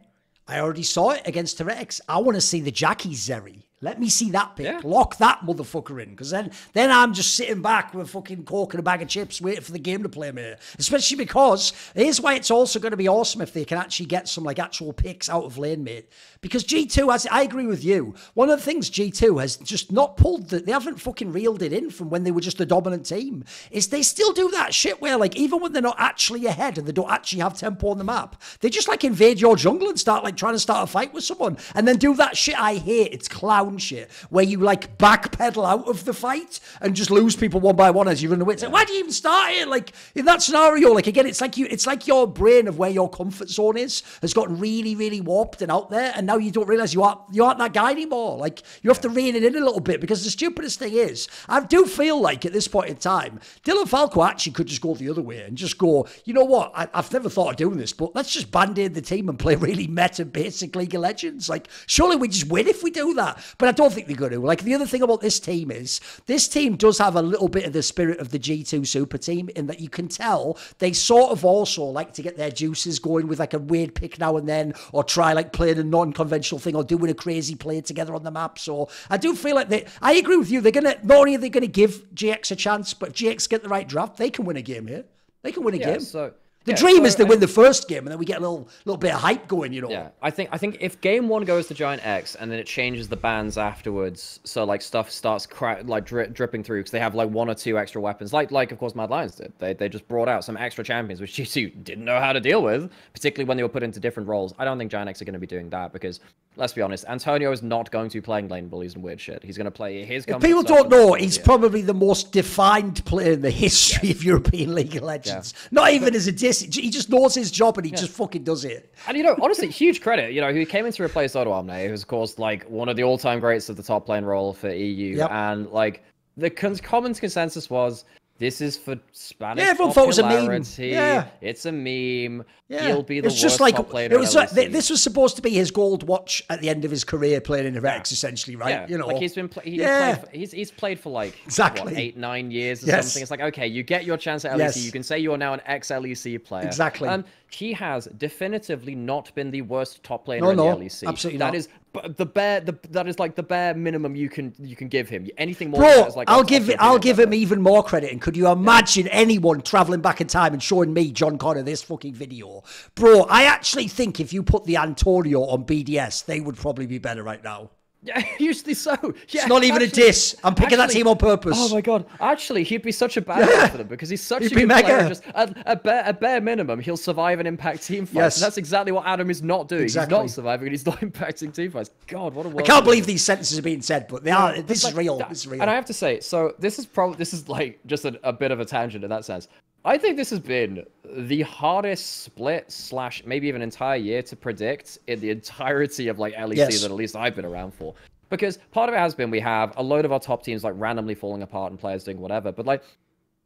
S1: I already saw it against Heretics. I want to see the Jackies Zeri. Let me see that pick. Yeah. Lock that motherfucker in. Because then then I'm just sitting back with a fucking cork and a bag of chips waiting for the game to play, mate. Especially because here's why it's also going to be awesome if they can actually get some like actual picks out of lane, mate. Because G2 has, I agree with you. One of the things G2 has just not pulled, the, they haven't fucking reeled it in from when they were just the dominant team, is they still do that shit where, like, even when they're not actually ahead and they don't actually have tempo on the map, they just like invade your jungle and start like trying to start a fight with someone and then do that shit I hate. It's clown shit where you like backpedal out of the fight and just lose people one by one as you run away. It's like, why do you even start it? Like, in that scenario, like, again, it's like you, it's like your brain of where your comfort zone is has gotten really, really warped and out there. And now you don't realize you aren't you aren't that guy anymore. Like you have to rein it in a little bit because the stupidest thing is, I do feel like at this point in time, Dylan Falco actually could just go the other way and just go, you know what? I, have never thought of doing this, but let's just band-aid the team and play really meta basic League of Legends. Like surely we just win if we do that. But I don't think they're going to. Like the other thing about this team is this team does have a little bit of the spirit of the G2 super team in that you can tell they sort of also like to get their juices going with like a weird pick now and then or try like playing a non-conventional thing or doing a crazy play together on the map. So I do feel like they. I agree with you. They're gonna not only are they gonna give GX a chance, but if GX get the right draft, they can win a game here. They can win a yeah, game.
S2: So
S1: the yeah, dream so, is to win the first game, and then we get a little little bit of hype going. You know.
S2: Yeah, I think I think if game one goes to Giant X, and then it changes the bans afterwards, so like stuff starts cra- like dri- dripping through because they have like one or two extra weapons, like like of course Mad Lions did. They they just brought out some extra champions which G2 didn't know how to deal with, particularly when they were put into different roles. I don't think Giant X are going to be doing that because let's be honest, Antonio is not going to be playing lane bullies and weird shit. He's going to play his.
S1: If people don't know, he's probably the most defined player in the history of European League of Legends. Yeah. Not even as a diss, he just knows his job and he yeah. just fucking does it.
S2: And you know, honestly, huge credit. You know, he came in to replace Odoamne, who's of course like one of the all-time greats of the top lane role for EU, yep. and like the common consensus was this is for Spanish yeah, everyone thought it was a meme. Yeah. It's a meme. Yeah. He'll be the it's just like, it was like,
S1: this was supposed to be his gold watch at the end of his career playing in the Rex, yeah. essentially, right?
S2: Yeah.
S1: You know,
S2: like he's been pl- he's yeah. played for, he's, he's played for like exactly what, eight nine years or yes. something. It's like okay, you get your chance at LEC. Yes. You can say you are now an ex LEC player.
S1: Exactly.
S2: Um, he has definitively not been the worst top player no, in no, the LEC.
S1: Absolutely
S2: That
S1: not.
S2: is the bare the, that is like the bare minimum you can you can give him. Anything more,
S1: bro.
S2: Like
S1: I'll give it. I'll give him even more credit. And could you imagine yeah. anyone traveling back in time and showing me John Connor this fucking video, bro? I actually think if you put the Antonio on BDS, they would probably be better right now.
S2: Yeah, usually so. Yeah,
S1: it's not even actually, a diss. I'm picking actually, that team on purpose.
S2: Oh my god! Actually, he'd be such a bad yeah. for them because he's such he'd a good mega. player. Just at a bare, a bare minimum, he'll survive an impact team fight. Yes. And that's exactly what Adam is not doing. Exactly. He's not surviving and he's not impacting team fights. God, what a world!
S1: I can't believe these sentences are being said, but they are. This like, is real. This is real.
S2: And I have to say, so this is probably this is like just a, a bit of a tangent in that sense. I think this has been the hardest split slash maybe even entire year to predict in the entirety of like LEC yes. that at least I've been around for. Because part of it has been we have a load of our top teams like randomly falling apart and players doing whatever, but like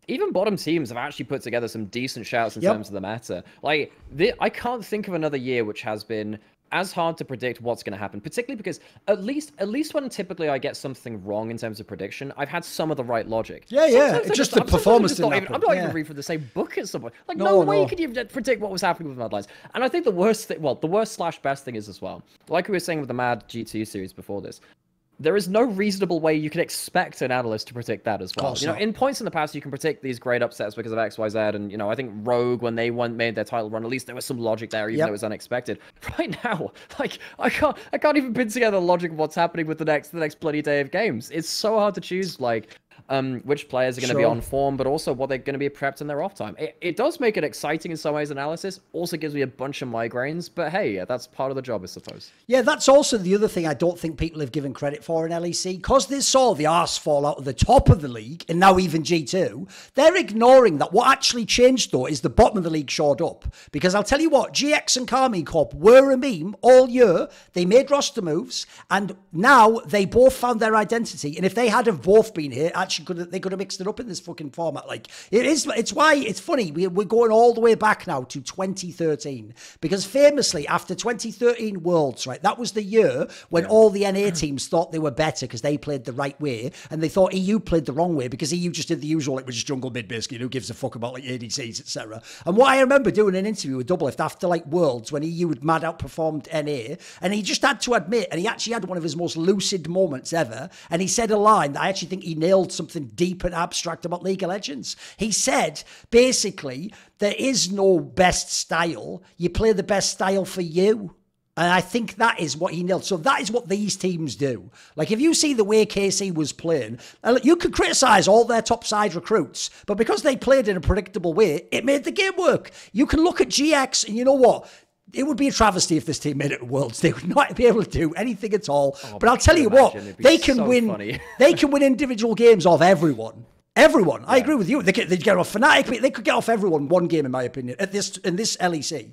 S2: even bottom teams have actually put together some decent shouts in yep. terms of the meta. Like I can't think of another year which has been as hard to predict what's going to happen, particularly because at least at least when typically I get something wrong in terms of prediction, I've had some of the right logic.
S1: Yeah, yeah. It's just, the I'm performance.
S2: Not even, I'm not yeah. even reading from the same book as someone. Like no, no way no. could you predict what was happening with Mad Lions. And I think the worst thing, well, the worst slash best thing is as well, like we were saying with the Mad G2 series before this there is no reasonable way you can expect an analyst to predict that as well. You know, in points in the past, you can predict these great upsets because of X, Y, Z, and you know, I think Rogue when they won made their title run, at least there was some logic there, even yep. though it was unexpected. Right now, like I can't, I can't even pin together the logic of what's happening with the next, the next bloody day of games. It's so hard to choose. Like, um, which players are going to sure. be on form, but also what they're going to be prepped in their off time. It, it does make it exciting in some ways. Analysis also gives me a bunch of migraines, but hey, that's part of the job, I suppose.
S1: Yeah, that's also the other thing I don't think people have given credit for in LEC because they saw the arse fall out of the top of the league and now even G2. They're ignoring that. What actually changed though is the bottom of the league shored up because I'll tell you what, GX and Karmine Corp were a meme all year. They made roster moves and now they both found their identity. And if they had have both been here, actually actually could have, they could have mixed it up in this fucking format. Like it is. It's why it's funny. We, we're going all the way back now to 2013 because famously after 2013 Worlds, right, that was the year when yeah. all the NA teams thought they were better because they played the right way, and they thought EU played the wrong way because EU just did the usual, like, which is jungle mid basically. Who gives a fuck about like ADCs, etc. And what I remember doing an interview with Doublelift after like Worlds when EU had mad outperformed NA, and he just had to admit, and he actually had one of his most lucid moments ever, and he said a line that I actually think he nailed something deep and abstract about League of Legends. He said basically there is no best style. You play the best style for you. And I think that is what he nailed. So that is what these teams do. Like if you see the way KC was playing, you could criticize all their top side recruits, but because they played in a predictable way, it made the game work. You can look at GX and you know what? It would be a travesty if this team made it to Worlds. They would not be able to do anything at all. Oh, but I'll tell you what, they can so win. they can win individual games off everyone. Everyone. Yeah. I agree with you. They could, they get off Fnatic. They could get off everyone one game, in my opinion, at this in this LEC.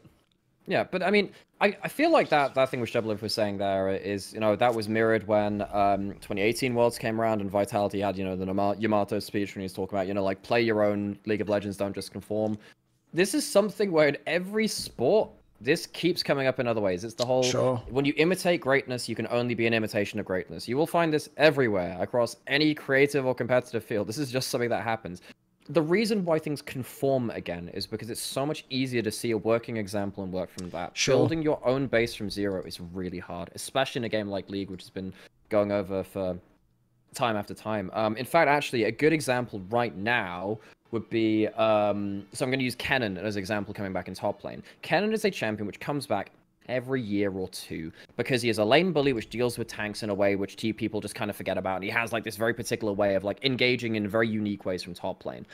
S2: Yeah, but I mean, I, I feel like that, that thing which Doublelift was saying there is, you know, that was mirrored when um, 2018 Worlds came around and Vitality had, you know, the Yamato speech when he was talking about, you know, like play your own League of Legends, don't just conform. This is something where in every sport, this keeps coming up in other ways. It's the whole sure. when you imitate greatness, you can only be an imitation of greatness. You will find this everywhere across any creative or competitive field. This is just something that happens the reason why things conform again is because it's so much easier to see a working example and work from that. Sure. Building your own base from zero is really hard, especially in a game like League, which has been going over for time after time. Um, in fact, actually, a good example right now would be um, so I'm going to use Kennen as an example coming back in top lane. Kennen is a champion which comes back every year or two because he is a lane bully which deals with tanks in a way which T people just kind of forget about. And he has like this very particular way of like engaging in very unique ways from top lane.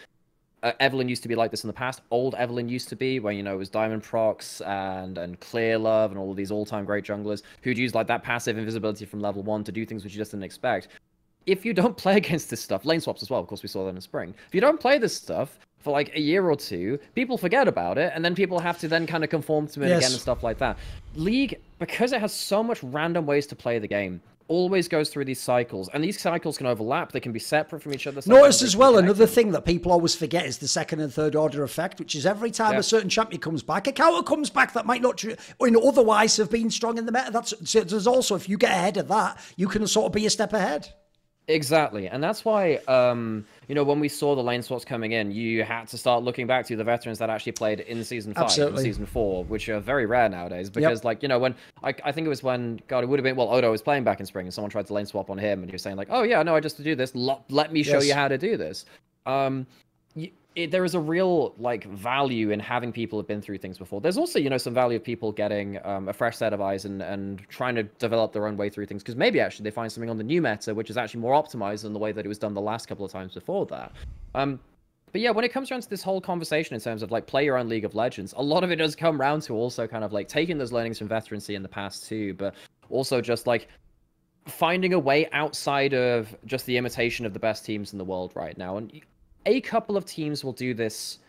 S2: Uh, Evelynn used to be like this in the past. Old Evelynn used to be, where you know it was Diamondprox and and Clearlove and all of these all-time great junglers who'd use like that passive invisibility from level one to do things which you just didn't expect. If you don't play against this stuff, lane swaps as well. Of course, we saw that in spring. If you don't play this stuff, for like a year or two, people forget about it, and then people have to then kind of conform to it yes. again and stuff like that. League, because it has so much random ways to play the game, always goes through these cycles, and these cycles can overlap. They can be separate from each other.
S1: Notice as well, another thing that people always forget is the second and third order effect, which is every time yeah. a certain champion comes back, a counter comes back that might not, or know, otherwise have been strong in the meta. That's so there's also if you get ahead of that, you can sort of be a step ahead.
S2: Exactly, and that's why um, you know when we saw the lane swaps coming in, you had to start looking back to the veterans that actually played in season five, Absolutely. and season four, which are very rare nowadays. Because yep. like you know when I, I think it was when God it would have been well Odo was playing back in spring, and someone tried to lane swap on him, and he was saying like, oh yeah, no, I just do this, let me show yes. you how to do this. Um, it, there is a real like value in having people have been through things before. There's also you know some value of people getting um, a fresh set of eyes and and trying to develop their own way through things because maybe actually they find something on the new meta which is actually more optimized than the way that it was done the last couple of times before that. Um, but yeah, when it comes around to this whole conversation in terms of like play your own League of Legends, a lot of it does come around to also kind of like taking those learnings from veterancy in the past too, but also just like finding a way outside of just the imitation of the best teams in the world right now. And a couple of teams will do this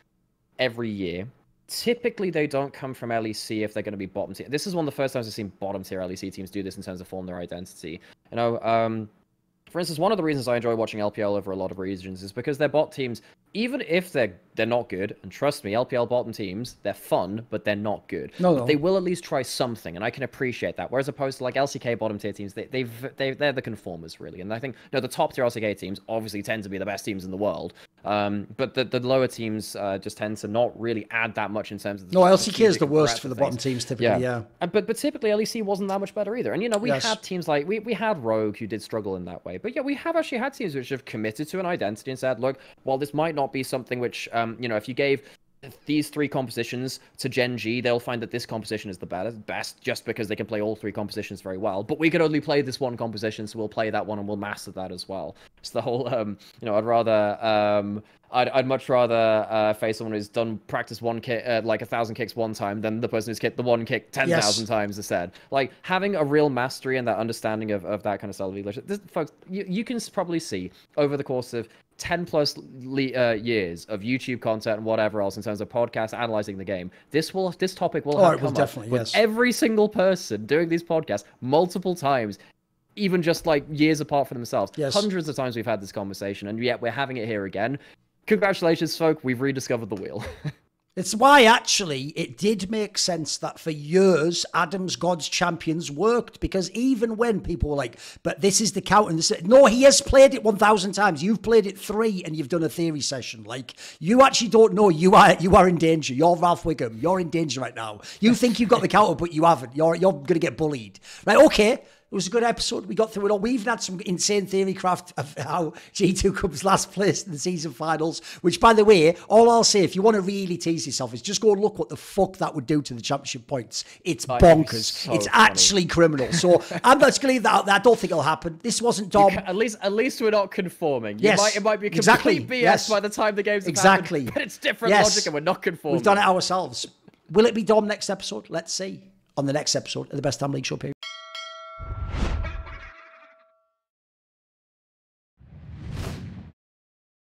S2: every year. Typically, they don't come from LEC if they're going to be bottom tier. This is one of the first times I've seen bottom tier LEC teams do this in terms of form their identity. You know, um, for instance, one of the reasons I enjoy watching LPL over a lot of regions is because their bot teams, even if they're they're not good, and trust me, LPL bottom teams, they're fun, but they're not good. No, no. they will at least try something, and I can appreciate that. Whereas opposed to like LCK bottom tier teams, they they've they they're the conformers really, and I think no, the top tier LCK teams obviously tend to be the best teams in the world, um, but the, the lower teams uh, just tend to not really add that much in terms of.
S1: no, LCK is the worst for the bottom teams typically. Yeah, yeah.
S2: And, but but typically LEC wasn't that much better either. And you know we yes. had teams like we we had Rogue who did struggle in that way. But yeah, we have actually had teams which have committed to an identity and said, look, while this might not be something which um you know if you gave these three compositions to Gen G, they'll find that this composition is the best just because they can play all three compositions very well. But we can only play this one composition, so we'll play that one and we'll master that as well. It's the whole, um, you know, I'd rather, um, I'd, I'd much rather uh, face someone who's done practice one kick, uh, like a thousand kicks one time, than the person who's kicked the one kick ten thousand yes. times instead. Like having a real mastery and that understanding of, of that kind of style of English. This, folks, you, you can probably see over the course of 10 plus le- uh, years of YouTube content and whatever else in terms of podcasts analyzing the game, this will this topic will oh, have come will up with yes. every single person doing these podcasts multiple times even just like years apart from themselves.
S1: Yes.
S2: Hundreds of times we've had this conversation, and yet we're having it here again. Congratulations, folk. We've rediscovered the wheel.
S1: It's why actually it did make sense that for years Adam's God's Champions worked because even when people were like, "But this is the count," and this, no, he has played it one thousand times. You've played it three, and you've done a theory session. Like you actually don't know. You are you are in danger. You're Ralph Wiggum. You're in danger right now. You think you've got the counter, but you haven't. You're you're gonna get bullied. Right? Okay. It was a good episode. We got through it all. We even had some insane theory craft of how G2 comes last place in the season finals, which, by the way, all I'll say, if you want to really tease yourself, is just go and look what the fuck that would do to the championship points. It's bonkers. So it's funny. actually criminal. So I'm just going to leave that out there. I don't think it'll happen. This wasn't Dom.
S2: Can, at least at least we're not conforming.
S1: yes.
S2: Might, it might be complete
S1: exactly.
S2: BS
S1: yes.
S2: by the time the game's
S1: Exactly.
S2: Happened, but it's different yes. logic and we're not conforming.
S1: We've done it ourselves. Will it be Dom next episode? Let's see on the next episode of the Best Damn League Show. Period.